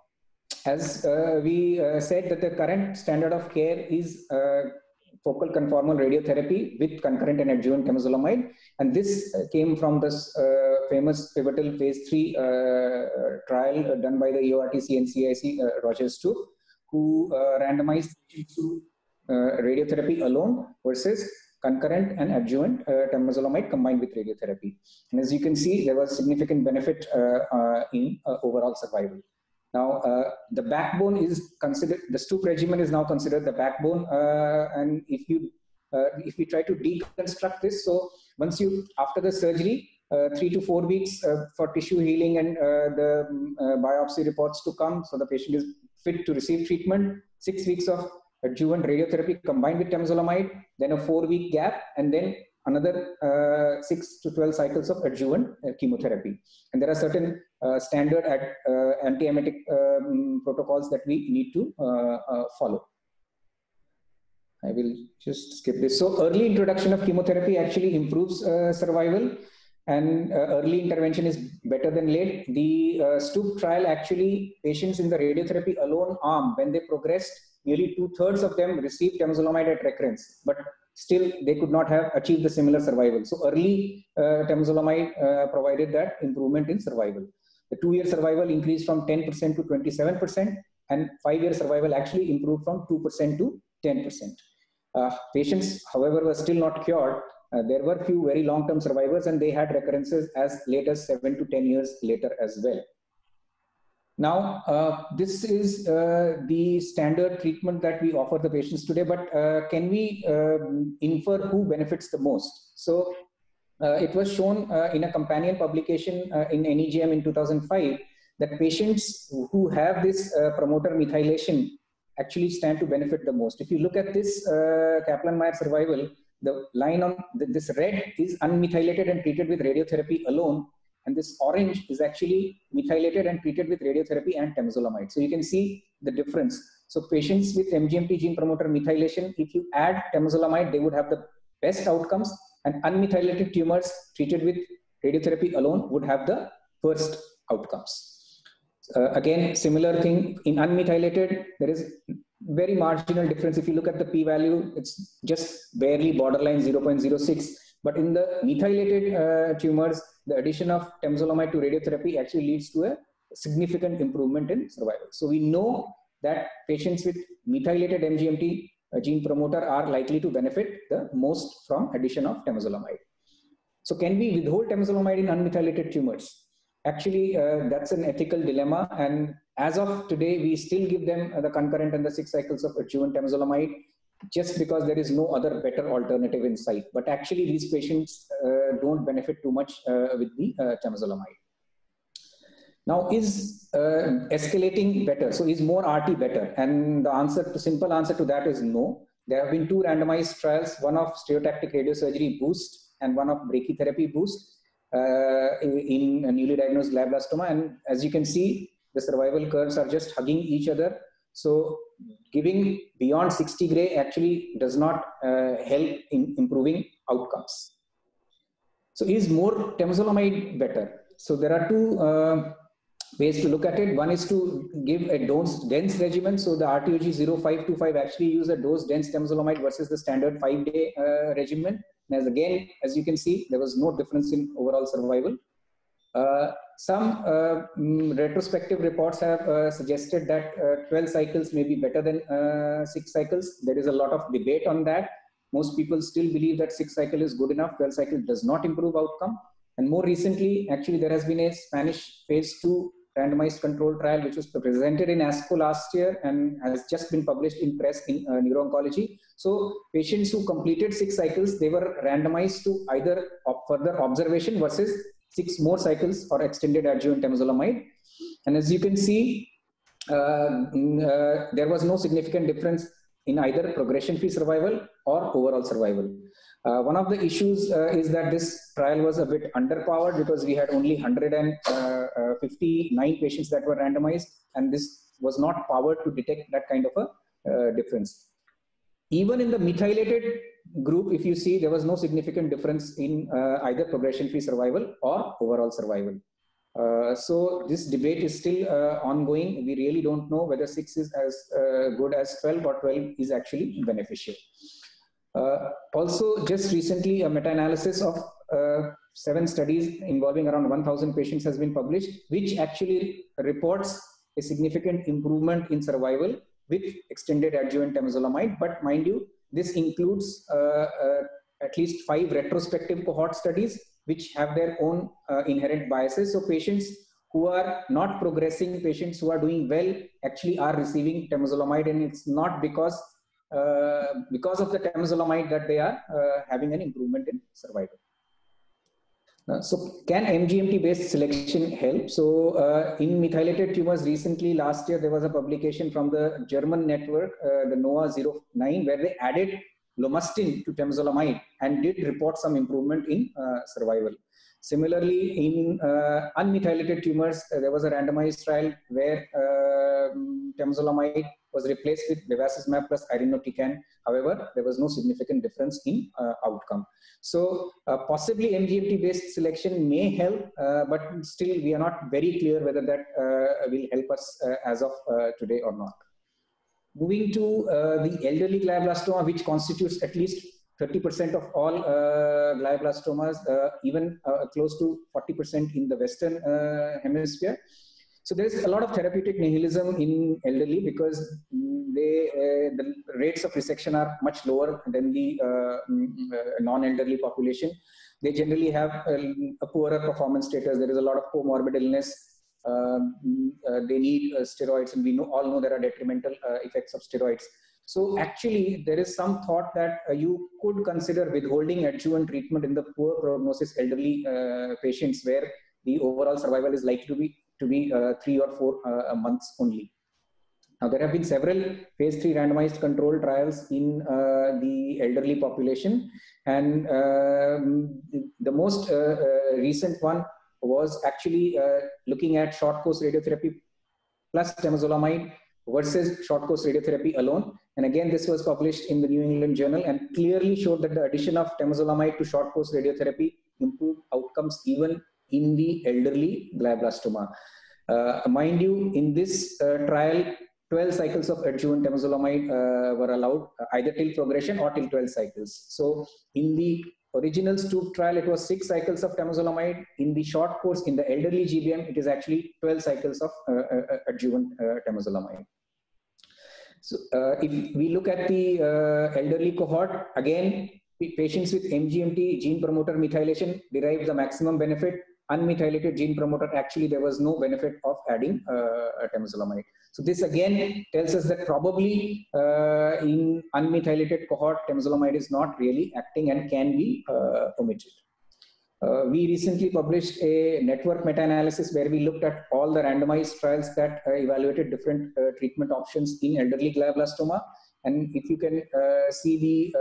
as uh, we uh, said that the current standard of care is uh, focal conformal radiotherapy with concurrent and adjuvant temozolomide. And this came from this uh, famous pivotal phase three uh, trial done by the EORTC and CIC uh, Roger Stupp, who randomized to radiotherapy alone versus concurrent and adjuvant uh, temozolomide combined with radiotherapy. And as you can see, there was significant benefit uh, uh, in overall survival. Now, uh, the backbone is considered, the Stupp regimen is now considered the backbone. Uh, and if you, uh, if we try to deconstruct this, so once you, after the surgery, three to four weeks for tissue healing and the um, biopsy reports to come, so the patient is fit to receive treatment, six weeks of adjuvant radiotherapy combined with temozolomide, then a four week gap, and then another uh, 6 to 12 cycles of adjuvant uh, chemotherapy. And there are certain uh, standard uh, antiemetic um, protocols that we need to uh, uh, follow. I will just skip this. So early introduction of chemotherapy actually improves survival and early intervention is better than late. The Stupp trial actually, patients in the radiotherapy alone arm, when they progressed, nearly two thirds of them received temozolomide at recurrence. But still they could not have achieved the similar survival. So early uh, temozolomide uh, provided that improvement in survival. The two-year survival increased from 10% to 27%, and five-year survival actually improved from 2% to 10%. Uh, patients, however, were still not cured. Uh, there were few very long-term survivors, and they had recurrences as late as seven to 10 years later as well. Now, uh, this is uh, the standard treatment that we offer the patients today, but uh, can we um, infer who benefits the most? So uh, it was shown uh, in a companion publication uh, in NEJM in 2005 that patients who have this promoter methylation actually stand to benefit the most. If you look at this Kaplan-Meier survival, the line on this red is unmethylated and treated with radiotherapy alone, and this orange is actually methylated and treated with radiotherapy and temozolomide. So you can see the difference. So patients with MGMT gene promoter methylation, if you add temozolomide, they would have the best outcomes and unmethylated tumors treated with radiotherapy alone would have the worst outcomes. Uh, again, similar thing in unmethylated, there is very marginal difference. If you look at the p-value, it's just barely borderline 0.06. But in the methylated uh, tumors, the addition of temozolomide to radiotherapy actually leads to a significant improvement in survival. So we know that patients with methylated MGMT uh, gene promoter are likely to benefit the most from addition of temozolomide. So can we withhold temozolomide in unmethylated tumors? Actually, uh, that's an ethical dilemma. And as of today, we still give them the concurrent and the six cycles of adjuvant temozolomide just because there is no other better alternative in sight. But actually, these patients uh, don't benefit too much uh, with the uh, temozolomide. Now, is uh, escalating better? So, is more RT better? And the answer, the simple answer to that is no. There have been two randomized trials, one of stereotactic radiosurgery boost and one of brachytherapy boost uh, in, in newly diagnosed glioblastoma. And as you can see, the survival curves are just hugging each other so giving beyond 60 gray actually does not uh, help in improving outcomes. So is more temozolomide better? So there are two uh, ways to look at it. One is to give a dose dense regimen. So the RTOG 0525 actually use a dose dense temozolomide versus the standard five day uh, regimen. And as again, as you can see, there was no difference in overall survival. Uh, some uh, mm, retrospective reports have uh, suggested that 12 cycles may be better than six cycles. There is a lot of debate on that. Most people still believe that six cycle is good enough. 12 cycle does not improve outcome. And more recently, actually, there has been a Spanish phase two randomized control trial, which was presented in ASCO last year and has just been published in press in uh, neuro-oncology. So patients who completed six cycles, they were randomized to either further observation versus six more cycles or extended adjuvant temozolomide. And as you can see, uh, uh, there was no significant difference in either progression-free survival or overall survival. Uh, one of the issues uh, is that this trial was a bit underpowered because we had only 159 uh, uh, patients that were randomized, and this was not powered to detect that kind of a difference. Even in the methylated group, if you see, there was no significant difference in uh, either progression-free survival or overall survival. Uh, so this debate is still uh, ongoing. We really don't know whether 6 is as uh, good as 12 or 12 is actually beneficial. Uh, also, just recently, a meta-analysis of uh, seven studies involving around 1,000 patients has been published, which actually reports a significant improvement in survival with extended adjuvant temozolomide. But mind you, this includes uh, uh, at least five retrospective cohort studies, which have their own uh, inherent biases. So patients who are not progressing, patients who are doing well, actually are receiving temozolomide, and it's not because uh, because of the temozolomide that they are uh, having an improvement in survival. Uh, so can MGMT based selection help? So uh, in methylated tumors recently last year there was a publication from the German network, uh, the NOA 09 where they added lomustine to temozolomide and did report some improvement in uh, survival. Similarly, in uh, unmethylated tumors, there was a randomized trial where temozolomide was replaced with bevacizumab plus irinotecan. However, there was no significant difference in uh, outcome. So uh, possibly MGMT-based selection may help, uh, but still we are not very clear whether that uh, will help us uh, as of uh, today or not. Moving to the elderly glioblastoma, which constitutes at least 30% of all glioblastomas, even close to 40% in the Western hemisphere. So there's a lot of therapeutic nihilism in elderly because they uh, the rates of resection are much lower than the uh, mm, uh, non-elderly population. They generally have a, a, poorer performance status. There is a lot of comorbid illness. Um, uh, they need uh, steroids, and we know, all know there are detrimental uh, effects of steroids. So actually, there is some thought that you could consider withholding adjuvant treatment in the poor prognosis elderly patients where the overall survival is likely to be to be uh, three or four uh, months only. Now, there have been several phase three randomized control trials in uh, the elderly population, and um, the most recent one was actually looking at short course radiotherapy plus temozolomide versus short course radiotherapy alone. And again, this was published in the New England Journal and clearly showed that the addition of temozolomide to short course radiotherapy improved outcomes even in the elderly glioblastoma. Uh, mind you, in this uh, trial, 12 cycles of adjuvant temozolomide uh, were allowed, uh, either till progression or till 12 cycles. So in the original Stupp trial, it was six cycles of temozolomide. In the short course, in the elderly GBM, it is actually 12 cycles of uh, uh, adjuvant temozolomide. So if we look at the elderly cohort, again, patients with MGMT gene promoter methylation derive the maximum benefit unmethylated gene promoter, actually there was no benefit of adding uh, temozolomide. So this again tells us that probably uh, in unmethylated cohort, temozolomide is not really acting and can be uh, omitted. Uh, we recently published a network meta-analysis where we looked at all the randomized trials that uh, evaluated different uh, treatment options in elderly glioblastoma. And if you can see the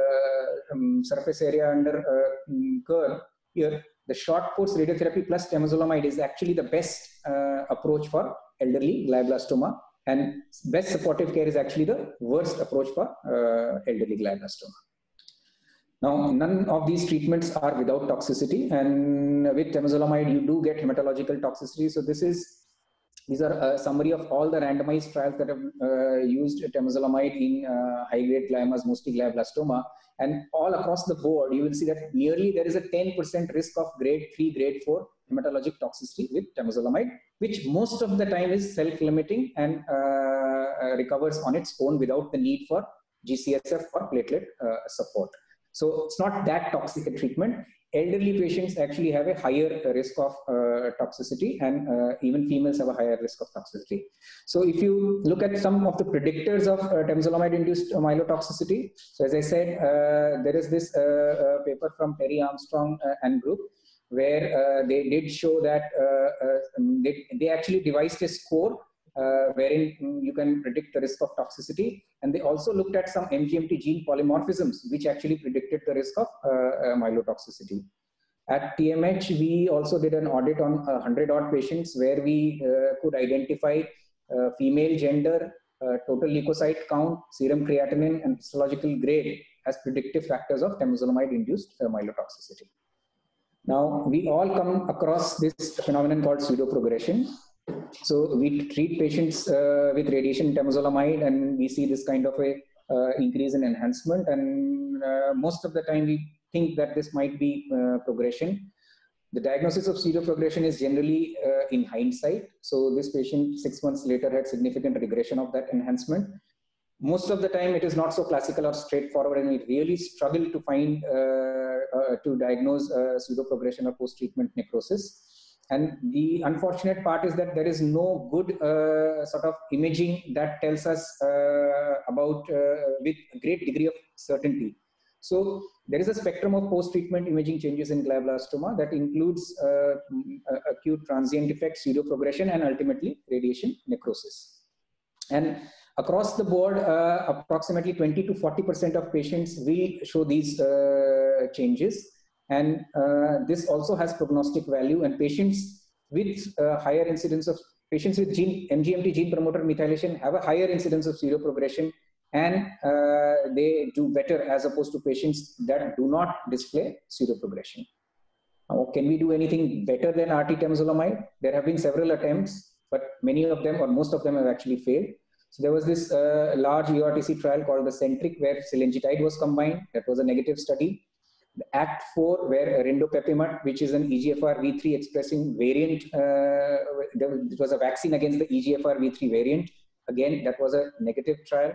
um, surface area under curve here, the short course radiotherapy plus temozolomide is actually the best uh, approach for elderly glioblastoma and best supportive care is actually the worst approach for uh, elderly glioblastoma. Now, none of these treatments are without toxicity and with temozolomide you do get hematological toxicity. So this is these are a summary of all the randomized trials that have uh, used temozolomide in uh, high-grade gliomas, mostly glioblastoma. And all across the board, you will see that nearly there is a 10% risk of grade 3, grade 4 hematologic toxicity with temozolomide, which most of the time is self-limiting and uh, uh recovers on its own without the need for GCSF or platelet uh, support. So it's not that toxic a treatment elderly patients actually have a higher risk of uh, toxicity and uh, even females have a higher risk of toxicity. So if you look at some of the predictors of uh, temozolomide induced myelotoxicity, so as I said, uh, there is this uh, uh, paper from Terry Armstrong and group where they did show that they, they actually devised a score uh, wherein mm, you can predict the risk of toxicity. And they also looked at some MGMT gene polymorphisms, which actually predicted the risk of uh, uh myelotoxicity. At TMH, we also did an audit on 100 odd patients where we uh, could identify uh, female gender, total leukocyte count, serum creatinine, and histological grade as predictive factors of temozolomide induced myelotoxicity. Now, we all come across this phenomenon called pseudoprogression. So we treat patients uh, with radiation temozolomide and we see this kind of a uh, increase in enhancement. And uh, most of the time we think that this might be uh, progression. The diagnosis of pseudoprogression is generally uh, in hindsight. So this patient six months later had significant regression of that enhancement. Most of the time it is not so classical or straightforward and we really struggle to find, uh, to diagnose pseudoprogression or post-treatment necrosis. And the unfortunate part is that there is no good uh, sort of imaging that tells us uh, about uh, with great degree of certainty. So there is a spectrum of post-treatment imaging changes in glioblastoma that includes uh, acute transient effect, pseudoprogression, and ultimately radiation necrosis. And across the board, uh, approximately 20 to 40% of patients will show these uh, changes. And uh, this also has prognostic value and patients with uh, higher incidence of patients with gene, MGMT gene promoter methylation have a higher incidence of pseudoprogression and uh, they do better as opposed to patients that do not display pseudoprogression. Now, can we do anything better than RT temozolomide? There have been several attempts, but many of them or most of them have actually failed. So there was this uh, large EORTC trial called the Centric where cilengitide was combined. That was a negative study. Act 4 where rindopepimut, which is an EGFR V3 expressing variant, uh, it was a vaccine against the EGFR V3 variant. Again, that was a negative trial.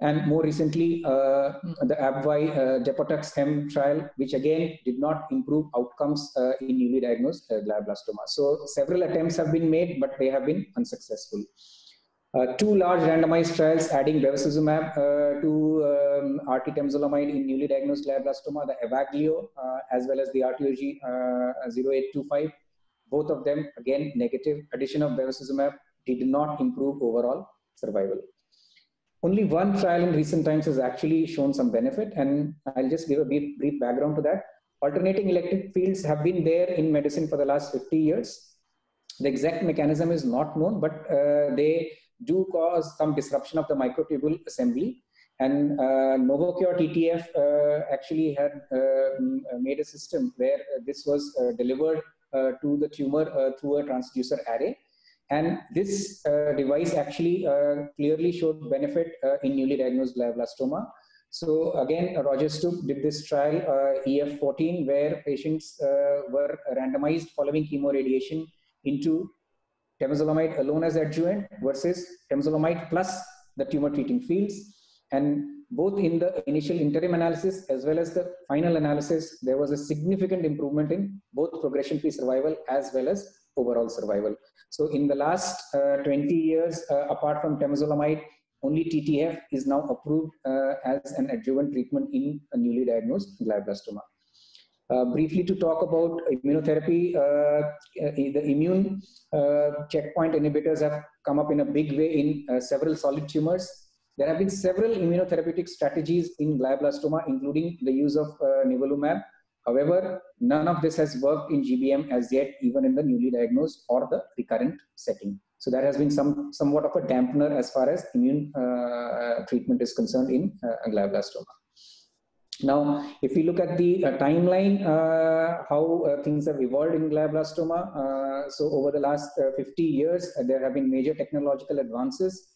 And more recently, uh, the AbbVie uh, Depatux-M trial, which again did not improve outcomes uh, in newly diagnosed uh, glioblastoma. So several attempts have been made, but they have been unsuccessful. Uh, two large randomized trials adding bevacizumab uh, to um, RT temozolomide in newly diagnosed glioblastoma, the AVAglio, uh, as well as the RTOG uh, 0825. Both of them, again, negative. Addition of bevacizumab did not improve overall survival. Only one trial in recent times has actually shown some benefit, and I'll just give a brief, brief background to that. Alternating electric fields have been there in medicine for the last 50 years. The exact mechanism is not known, but uh, they do cause some disruption of the microtubule assembly. And uh, Novocure TTF uh, actually had uh, made a system where this was uh, delivered uh, to the tumor uh, through a transducer array. And this device actually clearly showed benefit in newly diagnosed glioblastoma. So again, Roger Stupp did this trial, EF14, where patients were randomized following chemoradiation into temozolomide alone as adjuvant versus temozolomide plus the tumor treating fields. And both in the initial interim analysis as well as the final analysis, there was a significant improvement in both progression-free survival as well as overall survival. So in the last uh, 20 years, uh, apart from temozolomide, only TTF is now approved uh, as an adjuvant treatment in a newly diagnosed glioblastoma. Uh, briefly to talk about immunotherapy, uh, uh, the immune checkpoint inhibitors have come up in a big way in several solid tumors. There have been several immunotherapeutic strategies in glioblastoma, including the use of nivolumab. However, none of this has worked in GBM as yet, even in the newly diagnosed or the recurrent setting. So there has been some somewhat of a dampener as far as immune uh, treatment is concerned in uh, glioblastoma. Now, if we look at the uh, timeline, uh, how uh, things have evolved in glioblastoma, uh, so over the last uh, 50 years, uh, there have been major technological advances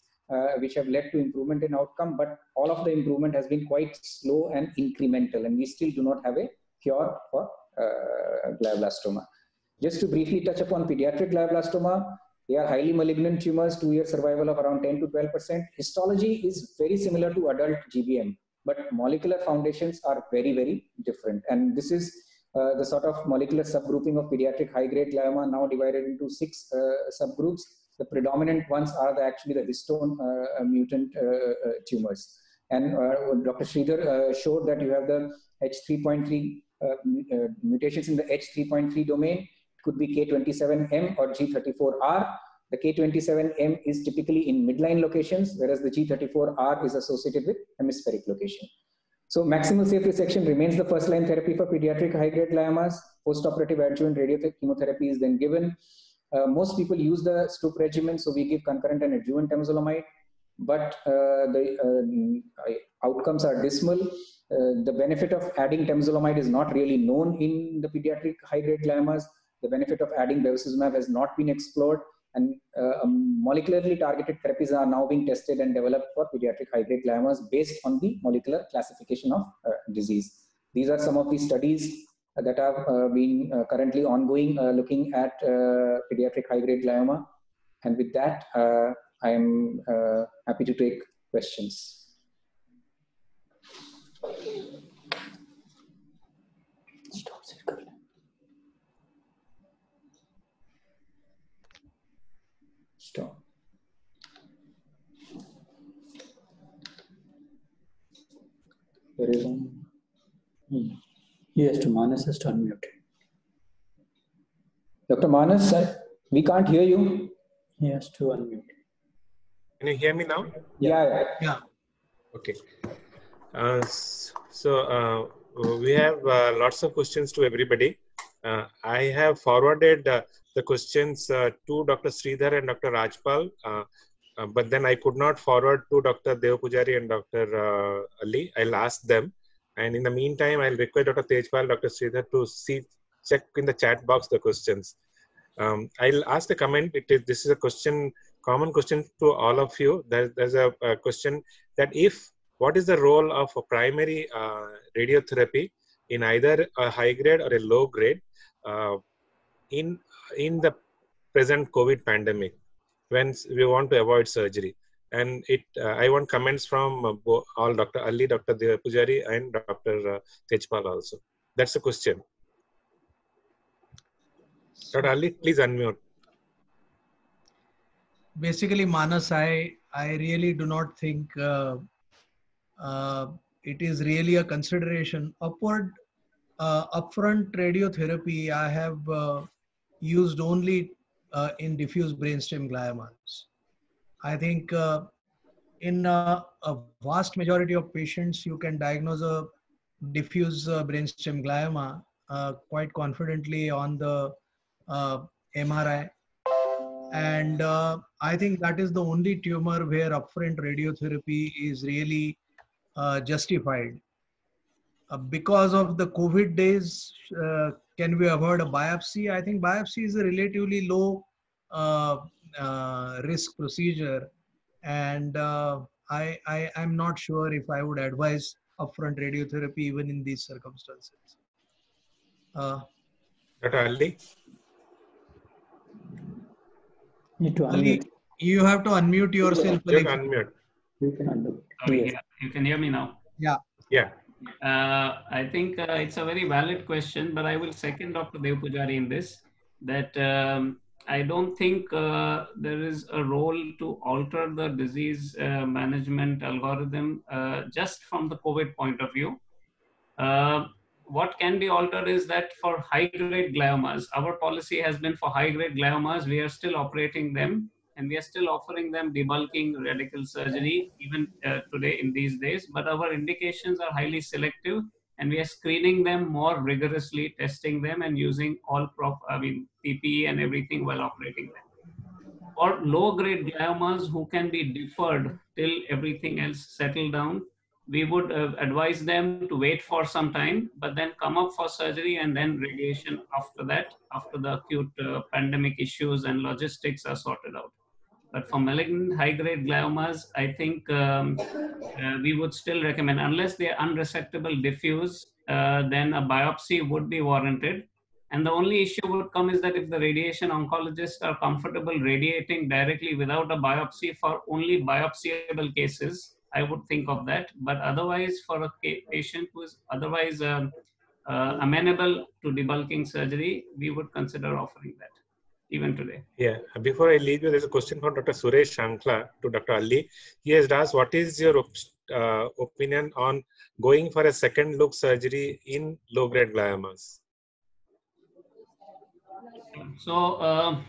which have led to improvement in outcome, but all of the improvement has been quite slow and incremental, and we still do not have a cure for glioblastoma. Just to briefly touch upon pediatric glioblastoma, they are highly malignant tumors, two-year survival of around 10 to 12%. Histology is very similar to adult GBM but molecular foundations are very, very different. And this is uh, the sort of molecular subgrouping of pediatric high-grade glioma now divided into six uh, subgroups. The predominant ones are the, actually the histone uh, mutant uh, uh, tumors. And Dr. Sridhar showed that you have the H3.3 mutations in the H3.3 domain. It could be K27M or G34R the K27M is typically in midline locations, whereas the G34R is associated with hemispheric location. So maximal safe resection remains the first line therapy for pediatric high-grade gliomas. Post-operative adjuvant radiochemotherapy is then given. Uh, most people use the Stupp regimen, so we give concurrent and adjuvant temozolomide, but uh, the uh, outcomes are dismal. Uh, the benefit of adding temozolomide is not really known in the pediatric high-grade gliomas. The benefit of adding bevacizumab has not been explored and uh, um, molecularly targeted therapies are now being tested and developed for pediatric high-grade gliomas based on the molecular classification of uh, disease. These are some of the studies that have uh, been uh, currently ongoing uh, looking at uh, pediatric high-grade glioma. And with that, I am happy to take questions. Stop. There is one. Hmm. Yes, to Manas has to unmute. Dr. Manas, we can't hear you. He has to unmute. Can you hear me now? Yeah, yeah. Yeah. Okay. Uh, so uh, we have uh, lots of questions to everybody. Uh, I have forwarded uh, the questions uh, to Dr. Sridhar and Dr. Tejpal, but then I could not forward to Dr. Deopujari and Dr. Ali. I'll ask them. And in the meantime, I'll request Dr. Tejpal, Dr. Sridhar to see, check in the chat box the questions. Um, I'll ask the comment. It is, this is a question, common question to all of you. There, there's a, a, question that if, what is the role of a primary uh, radiotherapy in either a high grade or a low grade uh, in, in the present COVID pandemic when we want to avoid surgery? and it uh, i want comments from uh, all dr ali dr pujari and dr uh, tejpal also. That's the question. Dr ali please unmute. Basically manas i i really do not think uh, uh, it is really a consideration. Upward uh, upfront radiotherapy i have used only in diffuse brainstem gliomas I think uh, in uh, a vast majority of patients, you can diagnose a diffuse uh, brainstem glioma uh, quite confidently on the uh, MRI. And uh, I think that is the only tumor where upfront radiotherapy is really justified. because of the COVID days, can we avoid a biopsy? I think biopsy is a relatively low uh, risk procedure. And uh, I, I i'm not sure if i would advise upfront radiotherapy even in these circumstances. Uh, dr ali need to ali, unmute. you have to unmute yourself you can unmute. You can unmute. Sorry, yes. yeah, you can hear me now? Yeah. Yeah uh, I think uh, it's a very valid question, but I will second Dr. Deopujari in this that um, I don't think uh, there is a role to alter the disease uh, management algorithm uh, just from the COVID point of view. What can be altered is that for high grade gliomas, our policy has been for high grade gliomas, we are still operating them and we are still offering them debulking radical surgery even uh, today in these days. But our indications are highly selective and we are screening them more rigorously, testing them and using all prop, I mean, PPE and everything while operating them. For low-grade gliomas who can be deferred till everything else settle down, we would uh, advise them to wait for some time, but then come up for surgery and then radiation after that, after the acute uh, pandemic issues and logistics are sorted out. But for malignant high-grade gliomas, I think um, uh, we would still recommend, unless they're unresectable diffuse, uh, then a biopsy would be warranted. And the only issue would come is that if the radiation oncologists are comfortable radiating directly without a biopsy for only biopsyable cases, I would think of that. But otherwise, for a patient who is otherwise um, uh, amenable to debulking surgery, we would consider offering that even today. Yeah. Before I leave you, there's a question from Dr. Suresh Shankla to Dr. Ali. He has asked, what is your uh, opinion on going for a second look surgery in low-grade gliomas? So uh,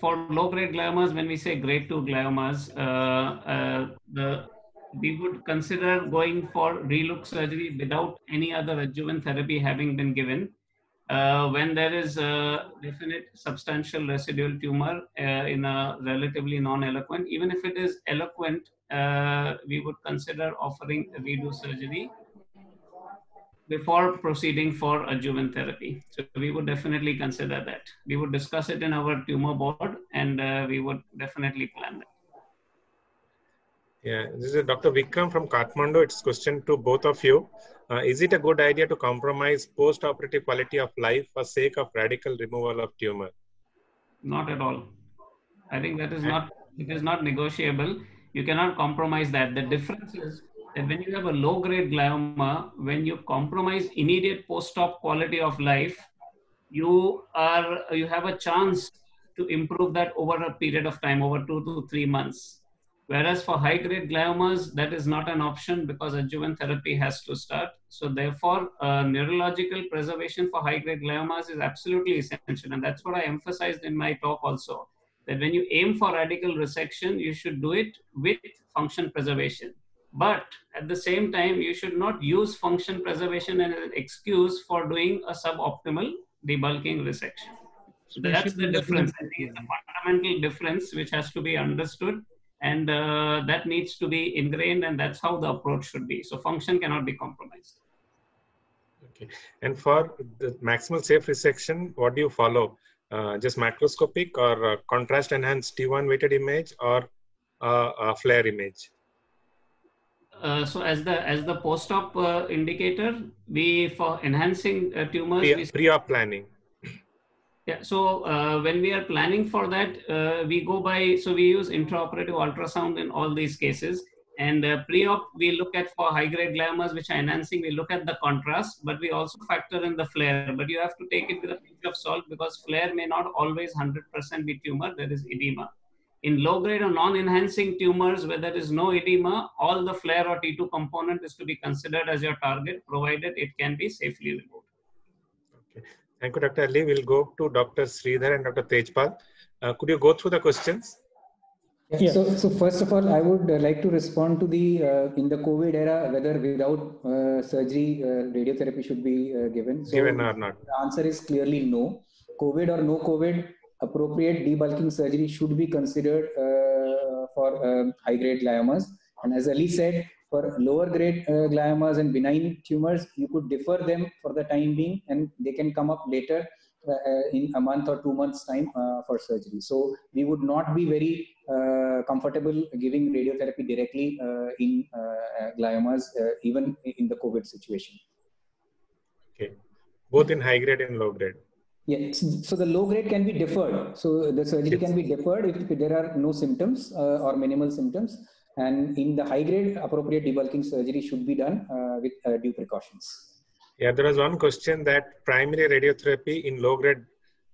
for low-grade gliomas, when we say grade 2 gliomas, uh, uh, the we would consider going for relook surgery without any other adjuvant therapy having been given uh, when there is a definite substantial residual tumor uh, in a relatively non-eloquent, even if it is eloquent, uh, we would consider offering a redo surgery. before proceeding for adjuvant therapy. So we would definitely consider that. We would discuss it in our tumor board and uh, we would definitely plan that. Yeah, this is Dr. Vikram from Kathmandu. It's question to both of you. Uh, is it a good idea to compromise post-operative quality of life for sake of radical removal of tumor? Not at all. I think that is not it is not negotiable. You cannot compromise that. The difference is that when you have a low-grade glioma, when you compromise immediate post-op quality of life, you are you have a chance to improve that over a period of time, over two to three months. Whereas for high-grade gliomas, that is not an option because adjuvant therapy has to start. So therefore, uh, neurological preservation for high-grade gliomas is absolutely essential. And that's what I emphasized in my talk also, that when you aim for radical resection, you should do it with function preservation. But at the same time, you should not use function preservation as an excuse for doing a suboptimal debulking resection. So that's the difference. I think it's a fundamental difference which has to be understood and uh, that needs to be ingrained and that's how the approach should be. So function cannot be compromised. Okay. And for the maximal safe resection what do you follow? Uh, just macroscopic or uh, contrast enhanced t1 weighted image or uh, a FLAIR image? Uh, so as the as the post-op uh, indicator we for enhancing tumors pre, pre-op planning yeah, so uh, when we are planning for that, uh, we go by, so we use intraoperative ultrasound in all these cases. And uh, pre-op, we look at for high-grade gliomas, which are enhancing, we look at the contrast, but we also factor in the FLAIR. But you have to take it with a pinch of salt because FLAIR may not always 100% be tumor, there is edema. In low-grade or non-enhancing tumors where there is no edema, all the FLAIR or T2 component is to be considered as your target, provided it can be safely removed. Okay. Thank you, Dr. Ali. We'll go to Dr. Sridhar and Dr. Tejpal. Uh, could you go through the questions? Yeah, So, so first of all, I would uh, like to respond to the uh, in the COVID era whether without uh, surgery uh, radiotherapy should be uh, given. So Given or not? The answer is clearly no. COVID or no COVID, appropriate debulking surgery should be considered for um, high grade gliomas. And as Ali said, for lower grade uh, gliomas and benign tumors, you could defer them for the time being and they can come up later uh, uh in a month or two months time uh, for surgery. So we would not be very uh, comfortable giving radiotherapy directly uh, in gliomas, even in the COVID situation. Okay, both in high grade and low grade. Yes, so the low grade can be deferred. So the surgery yes. can be deferred if there are no symptoms or minimal symptoms and in the high grade, appropriate debulking surgery should be done uh, with uh, due precautions. Yeah, there was one question that primary radiotherapy in low grade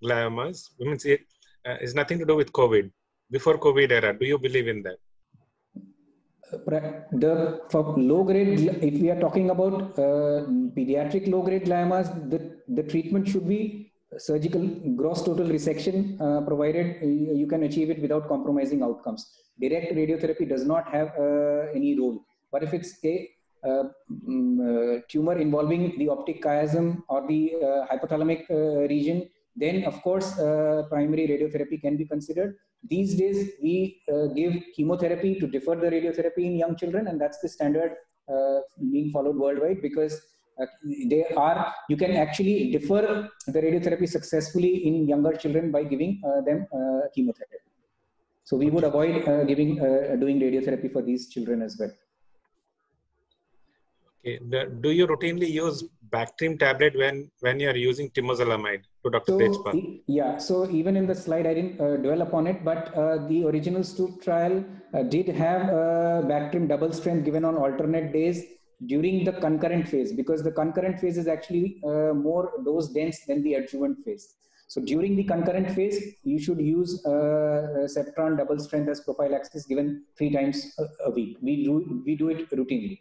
gliomas means it uh, is nothing to do with COVID. Before COVID era, do you believe in that? the for low grade if we are talking about uh, pediatric low grade gliomas the the treatment should be surgical gross total resection uh, provided you can achieve it without compromising outcomes. Direct radiotherapy does not have uh, any role. But if it's a uh, um, tumor involving the optic chiasm or the hypothalamic region then of course primary radiotherapy can be considered. These days we give chemotherapy to defer the radiotherapy in young children and that's the standard being followed worldwide because uh, they are you can actually defer the radiotherapy successfully in younger children by giving uh, them uh, chemotherapy. So we would avoid uh, giving uh, doing radiotherapy for these children as well. Okay the, do you routinely use bactrim tablet when when you are using temozolomide to dr so, yeah so even in the slide i didn't uh, dwell upon it but the original Stupp trial did have bactrim double strength given on alternate days during the concurrent phase because the concurrent phase is actually uh, more dose dense than the adjuvant phase. So during the concurrent phase, you should use uh, Septran double strength as prophylaxis given three times a, a, week. We do, we do it routinely.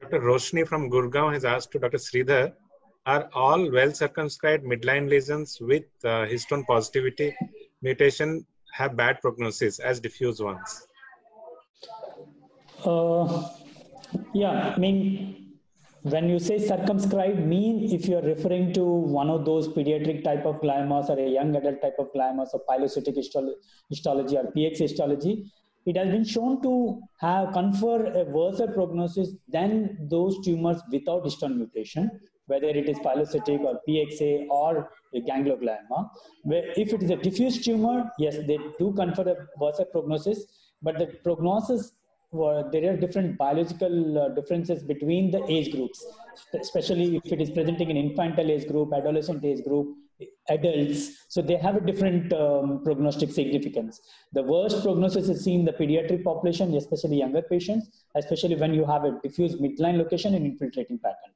Dr. Roshni from Gurgaon has asked to Dr. Sridhar, are all well circumscribed midline lesions with uh, histone positivity mutation have bad prognosis as diffuse ones? Uh, yeah, I mean, when you say circumscribed, mean if you're referring to one of those pediatric type of gliomas or a young adult type of gliomas or pilocytic histology or PX histology, it has been shown to have confer a worse prognosis than those tumors without histone mutation, whether it is pilocytic or PXA or ganglioglioma. If it is a diffuse tumor, yes, they do confer a worse prognosis, but the prognosis well, there are different biological uh, differences between the age groups, especially if it is presenting in infantile age group, adolescent age group, adults. So they have a different um, prognostic significance. The worst prognosis is seen in the pediatric population, especially younger patients, especially when you have a diffuse midline location and infiltrating pattern.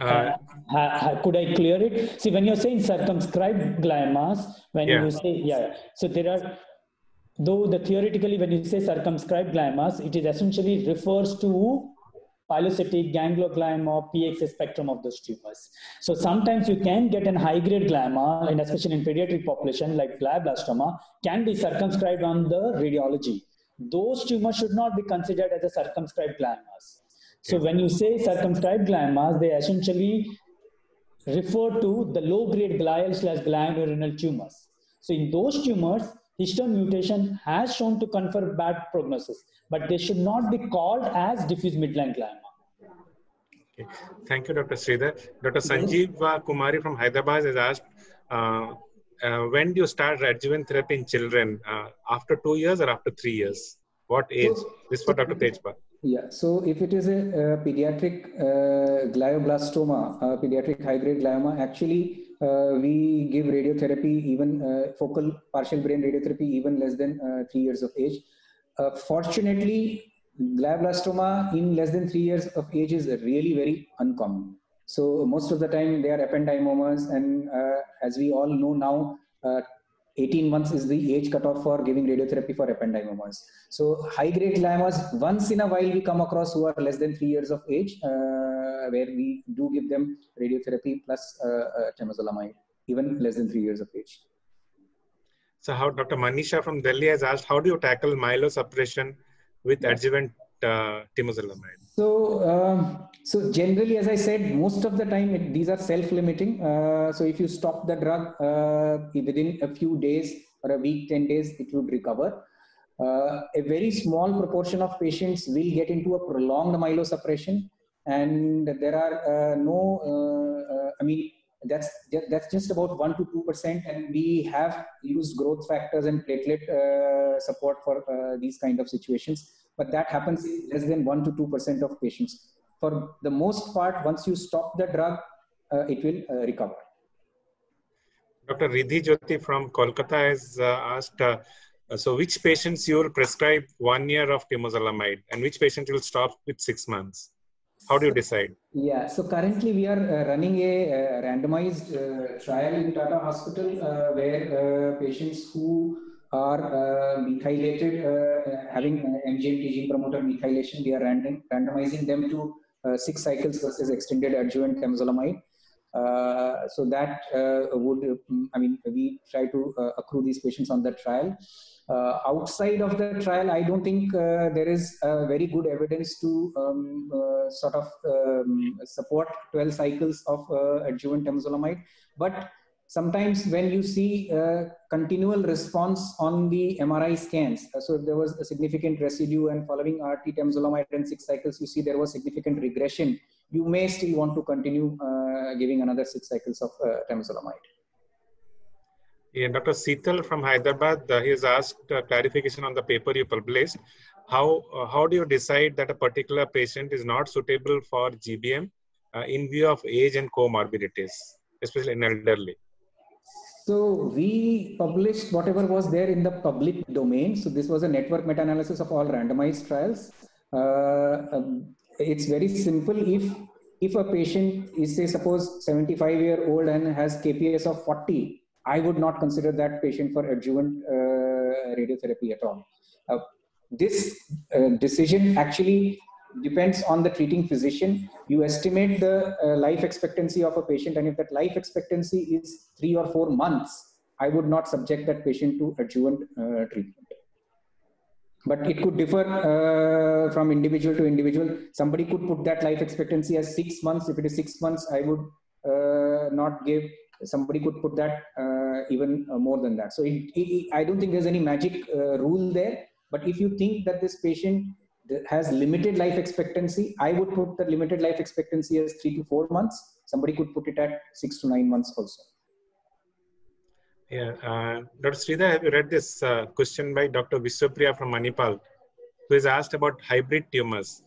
Uh, Uh, could I clear it? See, when you're saying circumscribed gliomas, when Yeah. you say, yeah, so there are, though the theoretically, when you say circumscribed gliomas, it is essentially refers to pilocytic ganglioglioma, PXA spectrum of those tumors. So sometimes you can get an high grade glioma, and especially in pediatric population like glioblastoma, can be circumscribed on the radiology. Those tumors should not be considered as a circumscribed gliomas. So when you say circumscribed gliomas, they essentially refer to the low-grade glial slash glioneuronal tumors. So in those tumors, histone mutation has shown to confer bad prognosis, but they should not be called as diffuse midline glioma. Okay. Thank you, Dr. Sridhar. Dr. Sanjeev uh, Kumari from Hyderabad has asked, uh, uh, when do you start adjuvant therapy in children? Uh, after two years or after three years? What age? This is for Dr. Tejpal. Yeah, so if it is a, pediatric uh, glioblastoma, pediatric high-grade glioma, actually we give radiotherapy, even uh, focal partial brain radiotherapy, even less than uh, three years of age. Uh, fortunately, glioblastoma in less than three years of age is really very uncommon. So most of the time they are ependymomas, and uh, as we all know now, uh, 18 months is the age cutoff for giving radiotherapy for ependymomas. So high-grade gliomas, once in a while we come across who are less than three years of age, uh, where we do give them radiotherapy plus uh, uh, temozolomide, even less than three years of age. So, how Dr. Manisha from Delhi has asked, how do you tackle myelosuppression with adjuvant uh, temozolomide? So, um, so generally, as I said, most of the time it, these are self-limiting. Uh, so if you stop the drug uh, within a few days or a week, 10 days, it would recover. Uh, a very small proportion of patients will get into a prolonged myelosuppression and there are uh, no, uh, uh, I mean, that's that's just about one to two percent, and we have used growth factors and platelet uh, support for uh, these kind of situations. But that happens in less than one to two percent of patients. For the most part, once you stop the drug, uh, it will uh, recover. Dr. Ridhi Jyoti from Kolkata has uh, asked, uh, so which patients you will prescribe one year of temozolomide and which patients you will stop with six months? How do you decide? Yeah, so currently we are uh, running a, uh randomized uh, trial in Tata Hospital uh, where uh, patients who are uh, methylated, having MGMT gene promoter methylation, we are random, randomizing them to six cycles versus extended adjuvant temozolomide. so that would, I mean, we try to accrue these patients on the trial. Uh, outside of the trial, I don't think uh, there is uh, very good evidence to um, sort of um, support 12 cycles of adjuvant temozolomide. But sometimes when you see continual response on the MRI scans, so if there was a significant residue and following RT temozolomide and six cycles, you see there was significant regression. You may still want to continue giving another six cycles of temozolomide. Yeah, Dr. Seetal from Hyderabad, uh, he has asked uh, clarification on the paper you published. How, uh, how do you decide that a particular patient is not suitable for GBM in view of age and comorbidities, especially in elderly? So we published whatever was there in the public domain. So this was a network meta-analysis of all randomized trials. Um, it's very simple. If if a patient is say suppose 75 year old and has KPS of 40, I would not consider that patient for adjuvant uh, radiotherapy at all. Uh, this uh, decision actually depends on the treating physician. You estimate the uh, life expectancy of a patient, and if that life expectancy is three or four months, I would not subject that patient to adjuvant uh, treatment. But it could differ uh, from individual to individual. Somebody could put that life expectancy as six months. If it is six months, I would not give somebody could put that uh, even uh, more than that. So it, it, I don't think there's any magic uh, rule there. But if you think that this patient has limited life expectancy, I would put the limited life expectancy as three to four months. Somebody could put it at six to nine months also. Yeah, uh, Dr. Sridhar, have you read this uh, question by Dr. Vishwapriya from Manipal, who is asked about hybrid tumors?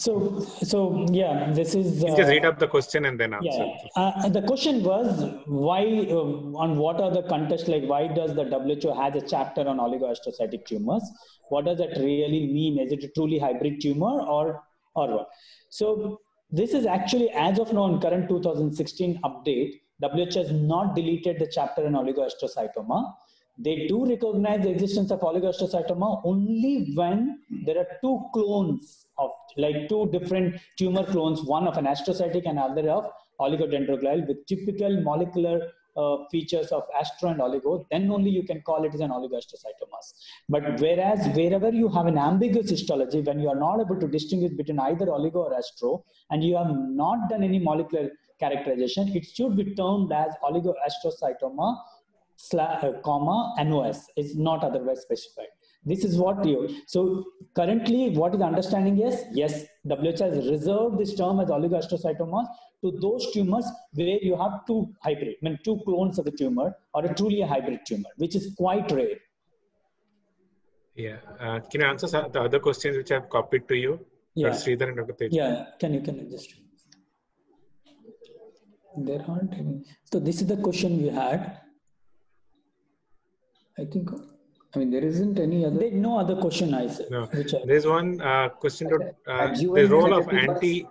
So, so yeah, this is. Uh, just read up the question and then answer. Yeah, uh, the question was why, uh, on what are the context like? Why does the WHO has a chapter on oligoastrocytic tumors? What does that really mean? Is it a truly hybrid tumor or or what? So this is actually as of now in current 2016 update. WHO has not deleted the chapter on oligoastrocytoma. They do recognize the existence of oligoastrocytoma only when there are two clones of like two different tumor clones, one of an astrocytic and other of oligodendroglial with typical molecular uh, features of astro and oligo, then only you can call it as an oligoastrocytomas. But whereas wherever you have an ambiguous histology, when you are not able to distinguish between either oligo or astro, and you have not done any molecular characterization, it should be termed as oligoastrocytoma, uh, comma, NOS. It's not otherwise specified. This is what you, so currently what is understanding is, yes, WHO has reserved this term as oligoastrocytomas to those tumors where you have two hybrid, I mean two clones of the tumor or a truly a hybrid tumor, which is quite rare. Yeah, uh, can you answer the other questions which I've copied to you? Yeah. Sridhar and Dr. Yeah, can you, can you just, there aren't any. So this is the question we had. I think I mean, there isn't any other. There's no other question I said. No. There's one uh, question to uh, the role of therapy for- anti.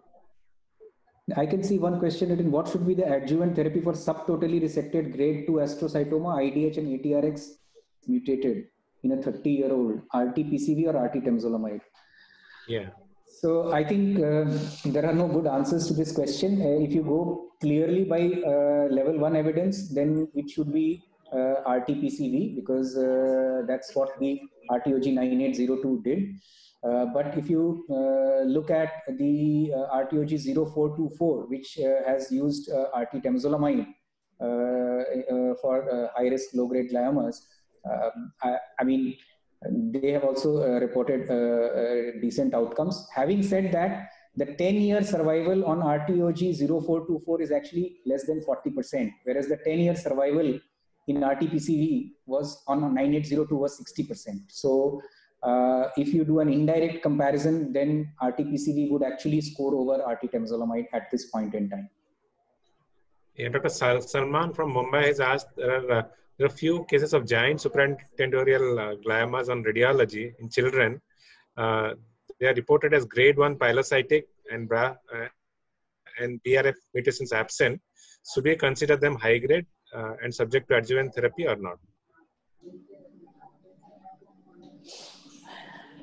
I can see one question written, what should be the adjuvant therapy for subtotally resected grade 2 astrocytoma, IDH and ATRX mutated in a 30 year old, RT-PCV or RT-temozolomide? Yeah. So I think uh, there are no good answers to this question. Uh, if you go clearly by uh, level one evidence, then it should be uh, RT-PCV because uh, that's what the RTOG 9802 did. Uh, but if you uh, look at the uh, RTOG 0424, which uh, has used RT temozolomide for uh, high risk low grade gliomas, I, I mean, they have also reported decent outcomes. Having said that, the 10 year survival on RTOG 0424 is actually less than 40%, whereas the 10 year survival in RT-PCV was on 9802 was 60%. So uh, if you do an indirect comparison, then RT-PCV would actually score over RT-temozolomide at this point in time. Yeah, Dr. Sal- Salman from Mumbai has asked there are, uh, there are few cases of giant supratentorial uh, gliomas on radiology in children. Uh, they are reported as grade 1 pilocytic and, BRA, uh, and BRAF mutations absent. Should we consider them high grade uh, and subject to adjuvant therapy or not?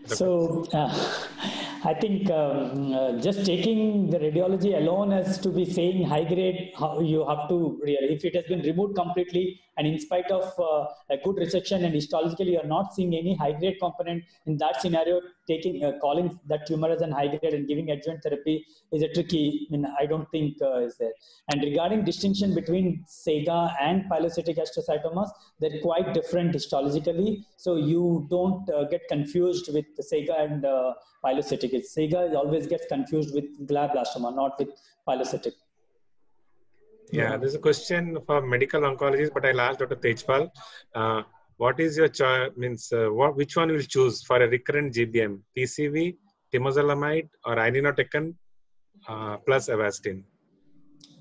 So uh, [laughs] I think um, uh, just taking the radiology alone as to be saying high grade, how you have to if it has been removed completely and in spite of uh, a good resection and histologically you are not seeing any high grade component in that scenario, taking uh, calling that tumor as an high grade and giving adjuvant therapy is a tricky. I mean, I don't think uh, is there. And regarding distinction between SEGA and pilocytic astrocytomas, they're quite different histologically. So you don't uh, get confused with SEGA and uh, pilocytic. It's SEGA always gets confused with glioblastoma, not with pilocytic. Yeah, there's a question for medical oncologists, but I'll ask Dr. Tejpal. Uh, what is your choice? Means uh, what? Which one will choose for a recurrent GBM? PCV, temozolomide, or irinotecan uh, plus Avastin?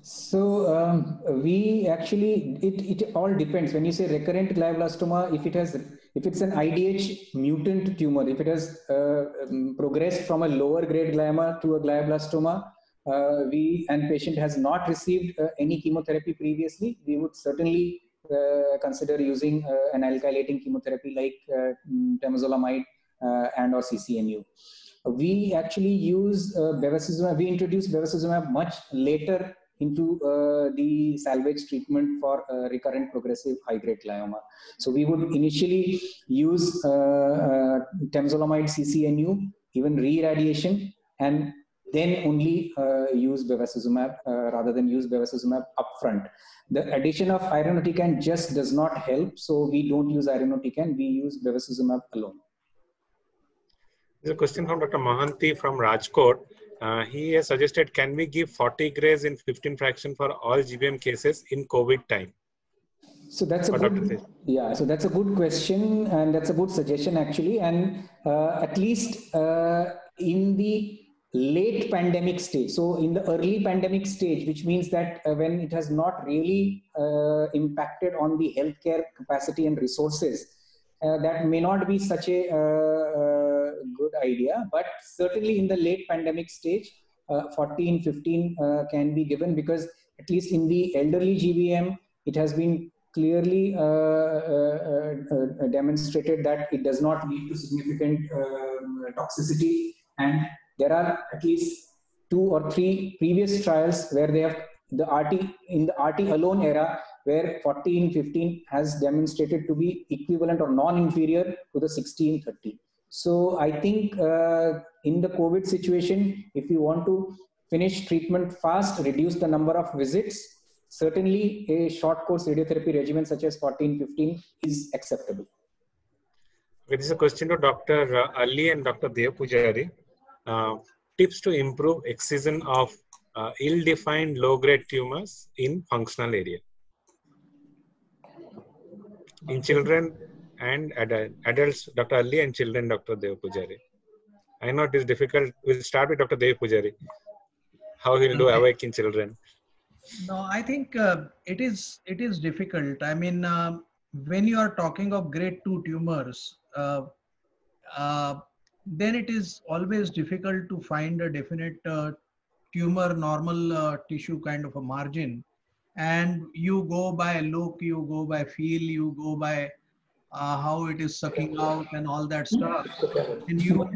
So um, we actually, it, it all depends. When you say recurrent glioblastoma, if it has, if it's an IDH mutant tumor, if it has uh, um, progressed from a lower grade glioma to a glioblastoma, we and patient has not received uh, any chemotherapy previously, we would certainly uh, consider using uh, an alkylating chemotherapy like uh, mm, temozolomide uh, and or CCNU. We actually use uh, bevacizumab. We introduced bevacizumab much later into uh, the salvage treatment for uh, recurrent progressive high-grade glioma. So we would initially use uh, uh, temozolomide CCNU, even re-irradiation, and then only uh, use bevacizumab uh, rather than use bevacizumab upfront. The addition of irinotecan just does not help, so we don't use irinotecan, we use bevacizumab alone. There's a question from Dr. Mahanti from Rajkot. Uh, he has suggested, can we give 40 grays in 15 fraction for all GBM cases in COVID time? So that's a good, yeah. So that's a good question, and that's a good suggestion actually. And uh, at least uh, in the late pandemic stage, so in the early pandemic stage, which means that uh, when it has not really uh, impacted on the healthcare capacity and resources, uh, that may not be such a uh, uh, good idea. But certainly in the late pandemic stage, uh, 14, 15 uh, can be given because at least in the elderly GBM, it has been clearly demonstrated that it does not lead to significant um, toxicity. And there are at least two or three previous trials where they have the RT in the RT alone era where 14, 15 has demonstrated to be equivalent or non-inferior to the 16, 30. So I think uh, in the COVID situation, if you want to finish treatment fast, reduce the number of visits, certainly a short course radiotherapy regimen such as 14, 15 is acceptable. This is a question to Dr. Ali and Dr. Deopujari. Uh, tips to improve excision of uh, ill-defined low-grade tumors in functional area in children and adult, adults. Dr. Ali and children, Dr. Deopujari. I know it is difficult. We'll start with Dr. Deopujari. How he'll do awake in children. No, I think uh, it is it is difficult. I mean, um, when you are talking of grade two tumors, uh, uh, then it is always difficult to find a definite uh, tumor normal uh, tissue kind of a margin. And you go by look you go by feel you go by uh, how it is sucking out and all that stuff. And you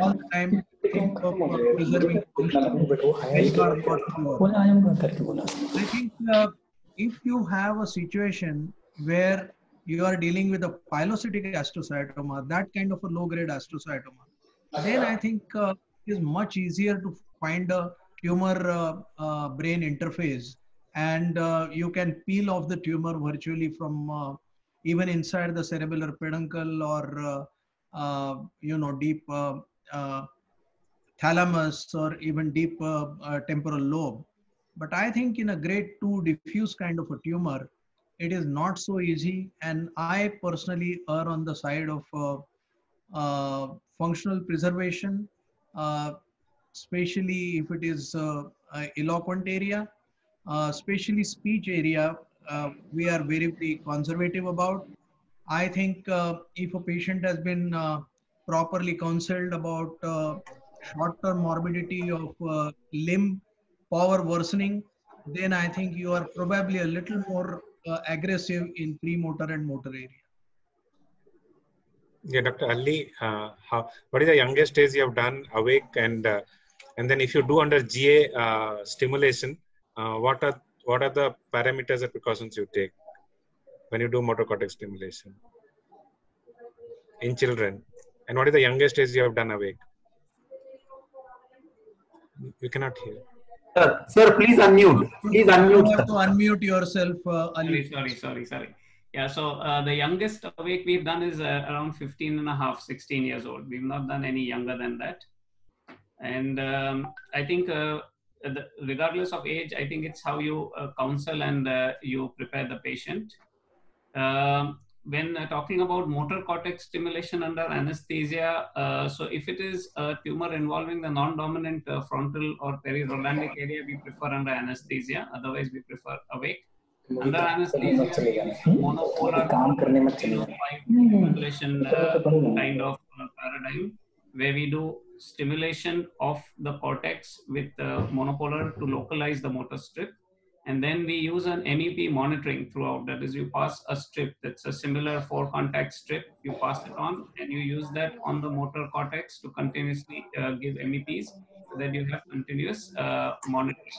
all the time think of uh, preserving i think uh, if you have a situation where you are dealing with a pilocytic astrocytoma, that kind of a low grade astrocytoma, then I think uh, it is much easier to find a tumor uh, uh, brain interface. And uh, you can peel off the tumor virtually from uh, even inside the cerebellar peduncle or you know deep thalamus or even deep temporal lobe. But I think in a grade 2 diffuse kind of a tumor, it is not so easy. And I personally err on the side of uh, uh, functional preservation, uh, especially if it is uh, uh, eloquent area, especially speech area, we are very, very conservative about. I think if a patient has been properly counseled about short-term morbidity of uh, limb power worsening, then I think you are probably a little more uh, aggressive in premotor and motor area. Yeah, Dr. Ali, uh, how, what is the youngest age you have done awake and uh, and then if you do under GA uh, stimulation, uh, what are what are the parameters and precautions you take when you do motor cortex stimulation in children? And what is the youngest age you have done awake? We cannot hear. Sir, sir, please unmute. Please unmute. You have to unmute yourself, uh, Sorry, Ali. sorry, sorry, sorry. Yeah, so uh, the youngest awake we've done is uh, around 15 and a half, 16 years old. We've not done any younger than that. And um, I think, uh, the, regardless of age, I think it's how you uh, counsel and uh, you prepare the patient. Um, when uh, talking about motor cortex stimulation under anesthesia, so if it is a tumor involving the non-dominant uh, frontal or perirolandic area, we prefer under anesthesia. Otherwise, we prefer awake. Under anesthesia, monopolar काम करने मत चले जाना। stimulation uh, kind of uh, paradigm where we do stimulation of the cortex with uh, monopolar to localize the motor strip and then we use an MEP monitoring throughout. That is, you pass a strip that's a similar four contact strip, you pass it on, and you use that on the motor cortex to continuously uh, give MEPs that you have continuous uh, monitoring.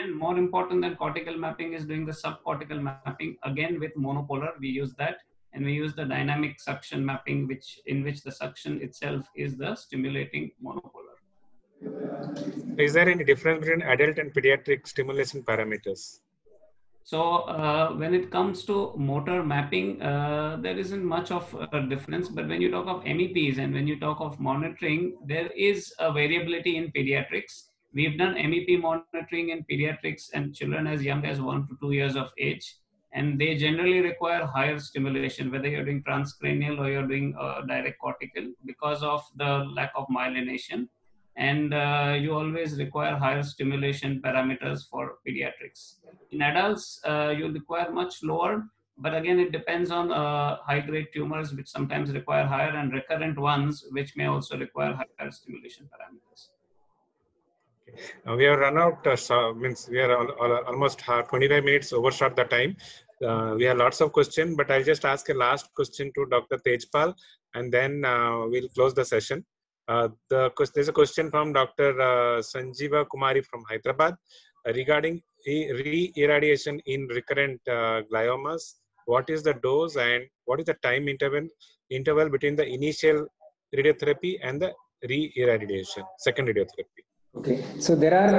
And more important than cortical mapping is doing the subcortical mapping again with monopolar. We use that, and we use the dynamic suction mapping, which in which the suction itself is the stimulating monopolar. Is there any difference between adult and pediatric stimulation parameters? So uh, when it comes to motor mapping, uh, there isn't much of a difference. But when you talk of MEPs and when you talk of monitoring, there is a variability in pediatrics. We've done MEP monitoring in pediatrics and children as young as one to two years of age. And they generally require higher stimulation, whether you're doing transcranial or you're doing uh, direct cortical because of the lack of myelination and uh, you always require higher stimulation parameters for pediatrics. In adults, uh, you require much lower, but again, it depends on uh, high-grade tumors, which sometimes require higher, and recurrent ones, which may also require higher stimulation parameters. Uh, we have run out, uh, so, means we are al al almost 25 minutes overshot the time. Uh, we have lots of questions, but I'll just ask a last question to Dr. Tejpal, and then we'll close the session. Uh, the, there's a question from Dr. Uh, Sanjeeva Kumari from Hyderabad uh, regarding re-irradiation in recurrent gliomas. What is the dose and what is the time interval, interval between the initial radiotherapy and the re-irradiation, second radiotherapy? Okay, so there are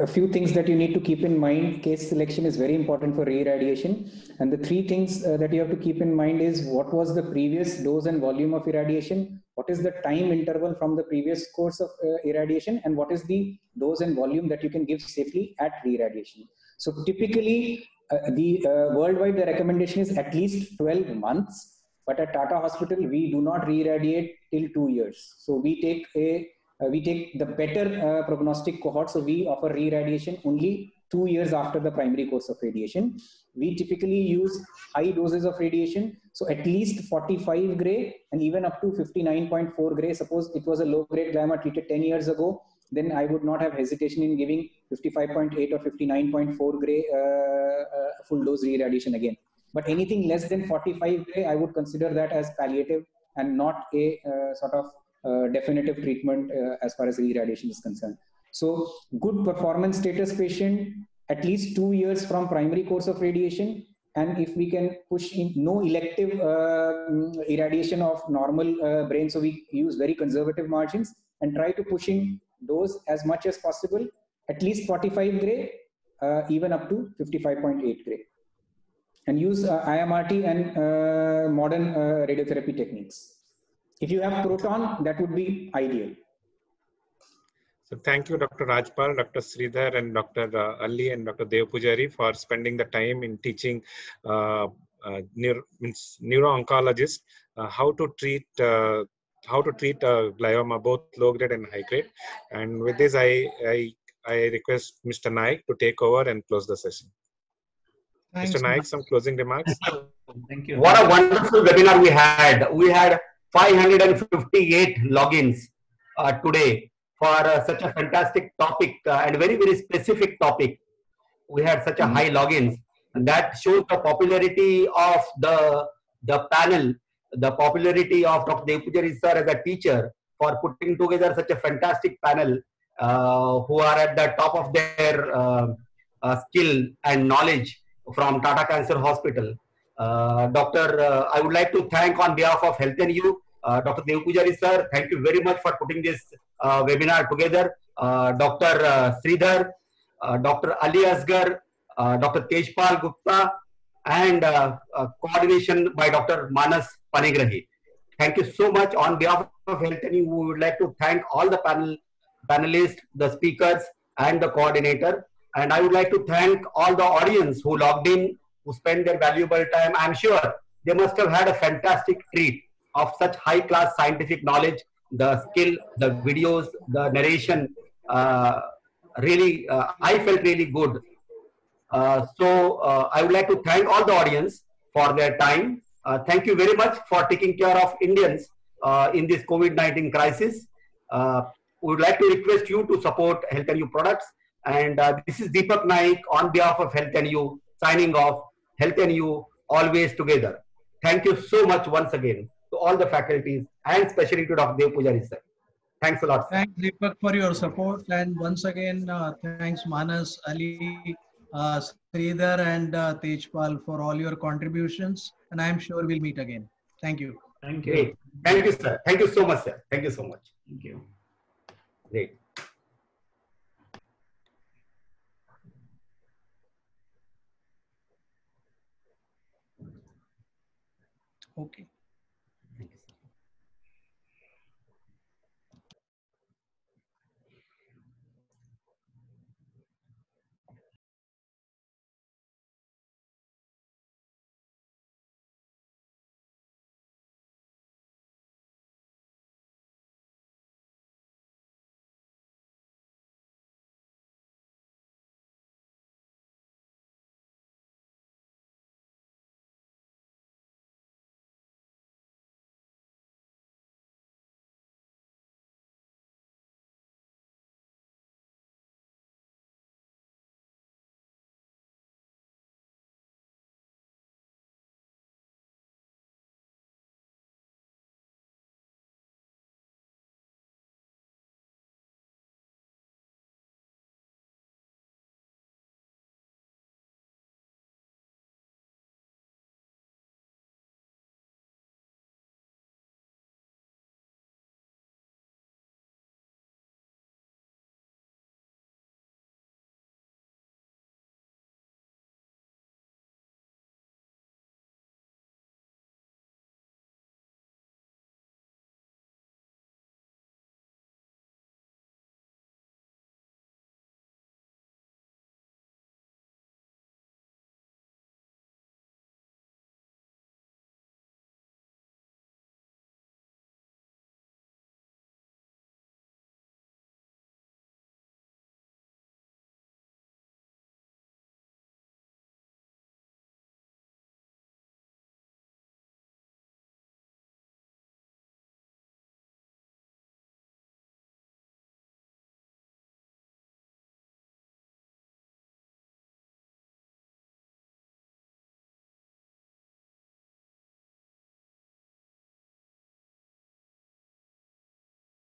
uh, a few things that you need to keep in mind. Case selection is very important for irradiation. And the three things uh, that you have to keep in mind is what was the previous dose and volume of irradiation, what is the time interval from the previous course of uh, irradiation, and what is the dose and volume that you can give safely at re-irradiation. So typically, uh, the uh, worldwide the recommendation is at least 12 months, but at Tata Hospital, we do not re-irradiate till two years. So we take a we take the better uh, prognostic cohort. So we offer re-radiation only two years after the primary course of radiation. We typically use high doses of radiation. So at least 45 gray and even up to 59.4 gray. Suppose it was a low grade glioma treated 10 years ago, then I would not have hesitation in giving 55.8 or 59.4 gray uh, uh, full dose re-radiation again. But anything less than 45 gray, I would consider that as palliative and not a uh, sort of uh, definitive treatment uh, as far as irradiation is concerned. So good performance status patient, at least two years from primary course of radiation. And if we can push in no elective uh, irradiation of normal uh, brain, so we use very conservative margins and try to push in those as much as possible, at least 45 gray, uh, even up to 55.8 gray. And use uh, IMRT and modern radiotherapy techniques. If you have proton, that would be ideal. So thank you, Dr. Rajpal, Dr. Sridhar, and Dr. Uh, Ali and Dr. Deopujari for spending the time in teaching uh, uh, neuro, neuro-oncologists uh, how to treat uh, how to treat uh, glioma, both low grade and high grade. And with this, I I, I request Mr. Naik to take over and close the session. Thanks, Mr. Naik, some closing remarks. Thank you. What a wonderful webinar we had. We had 558 logins uh, today for uh, such a fantastic topic uh, and very very specific topic. We had such a mm-hmm. high logins. And that shows the popularity of the the panel the popularity of dr Deopujari sir as a teacher for putting together such a fantastic panel uh, who are at the top of their uh, uh, skill and knowledge from tata cancer hospital uh, Doctor, uh, I would like to thank on behalf of Health N U, uh, Dr. Deopujari sir. Thank you very much for putting this uh, webinar together. Uh, Dr. Uh, Sridhar, Dr. Alisagar, Dr. Tejpal Gupta, and coordination by Dr. Manas Panigrahi. Thank you so much on behalf of Health N U. We would like to thank all the panel panelists, the speakers, and the coordinator. And I would like to thank all the audience who logged in who spend their valuable time. I'm sure they must have had a fantastic treat of such high class scientific knowledge, the skill, the videos, the narration. Uh, really, uh, I felt really good. Uh, so uh, I would like to thank all the audience for their time. Uh, thank you very much for taking care of Indians uh, in this COVID-19 crisis. we would like to request you to support Health N U products. And this is Deepak Naik on behalf of Health N U signing off health and you always together. Thank you so much once again to all the faculties and especially to Dr. Deopujari sir. Thanks a lot. Sir. Thanks Deepak for your support and once again uh, thanks Manas, Ali, uh, Sridhar and uh, Tejpal for all your contributions and I'm sure we'll meet again. Thank you. Thank you. Great. Thank you sir. Thank you so much sir. Thank you so much. Thank you. Great. Okay.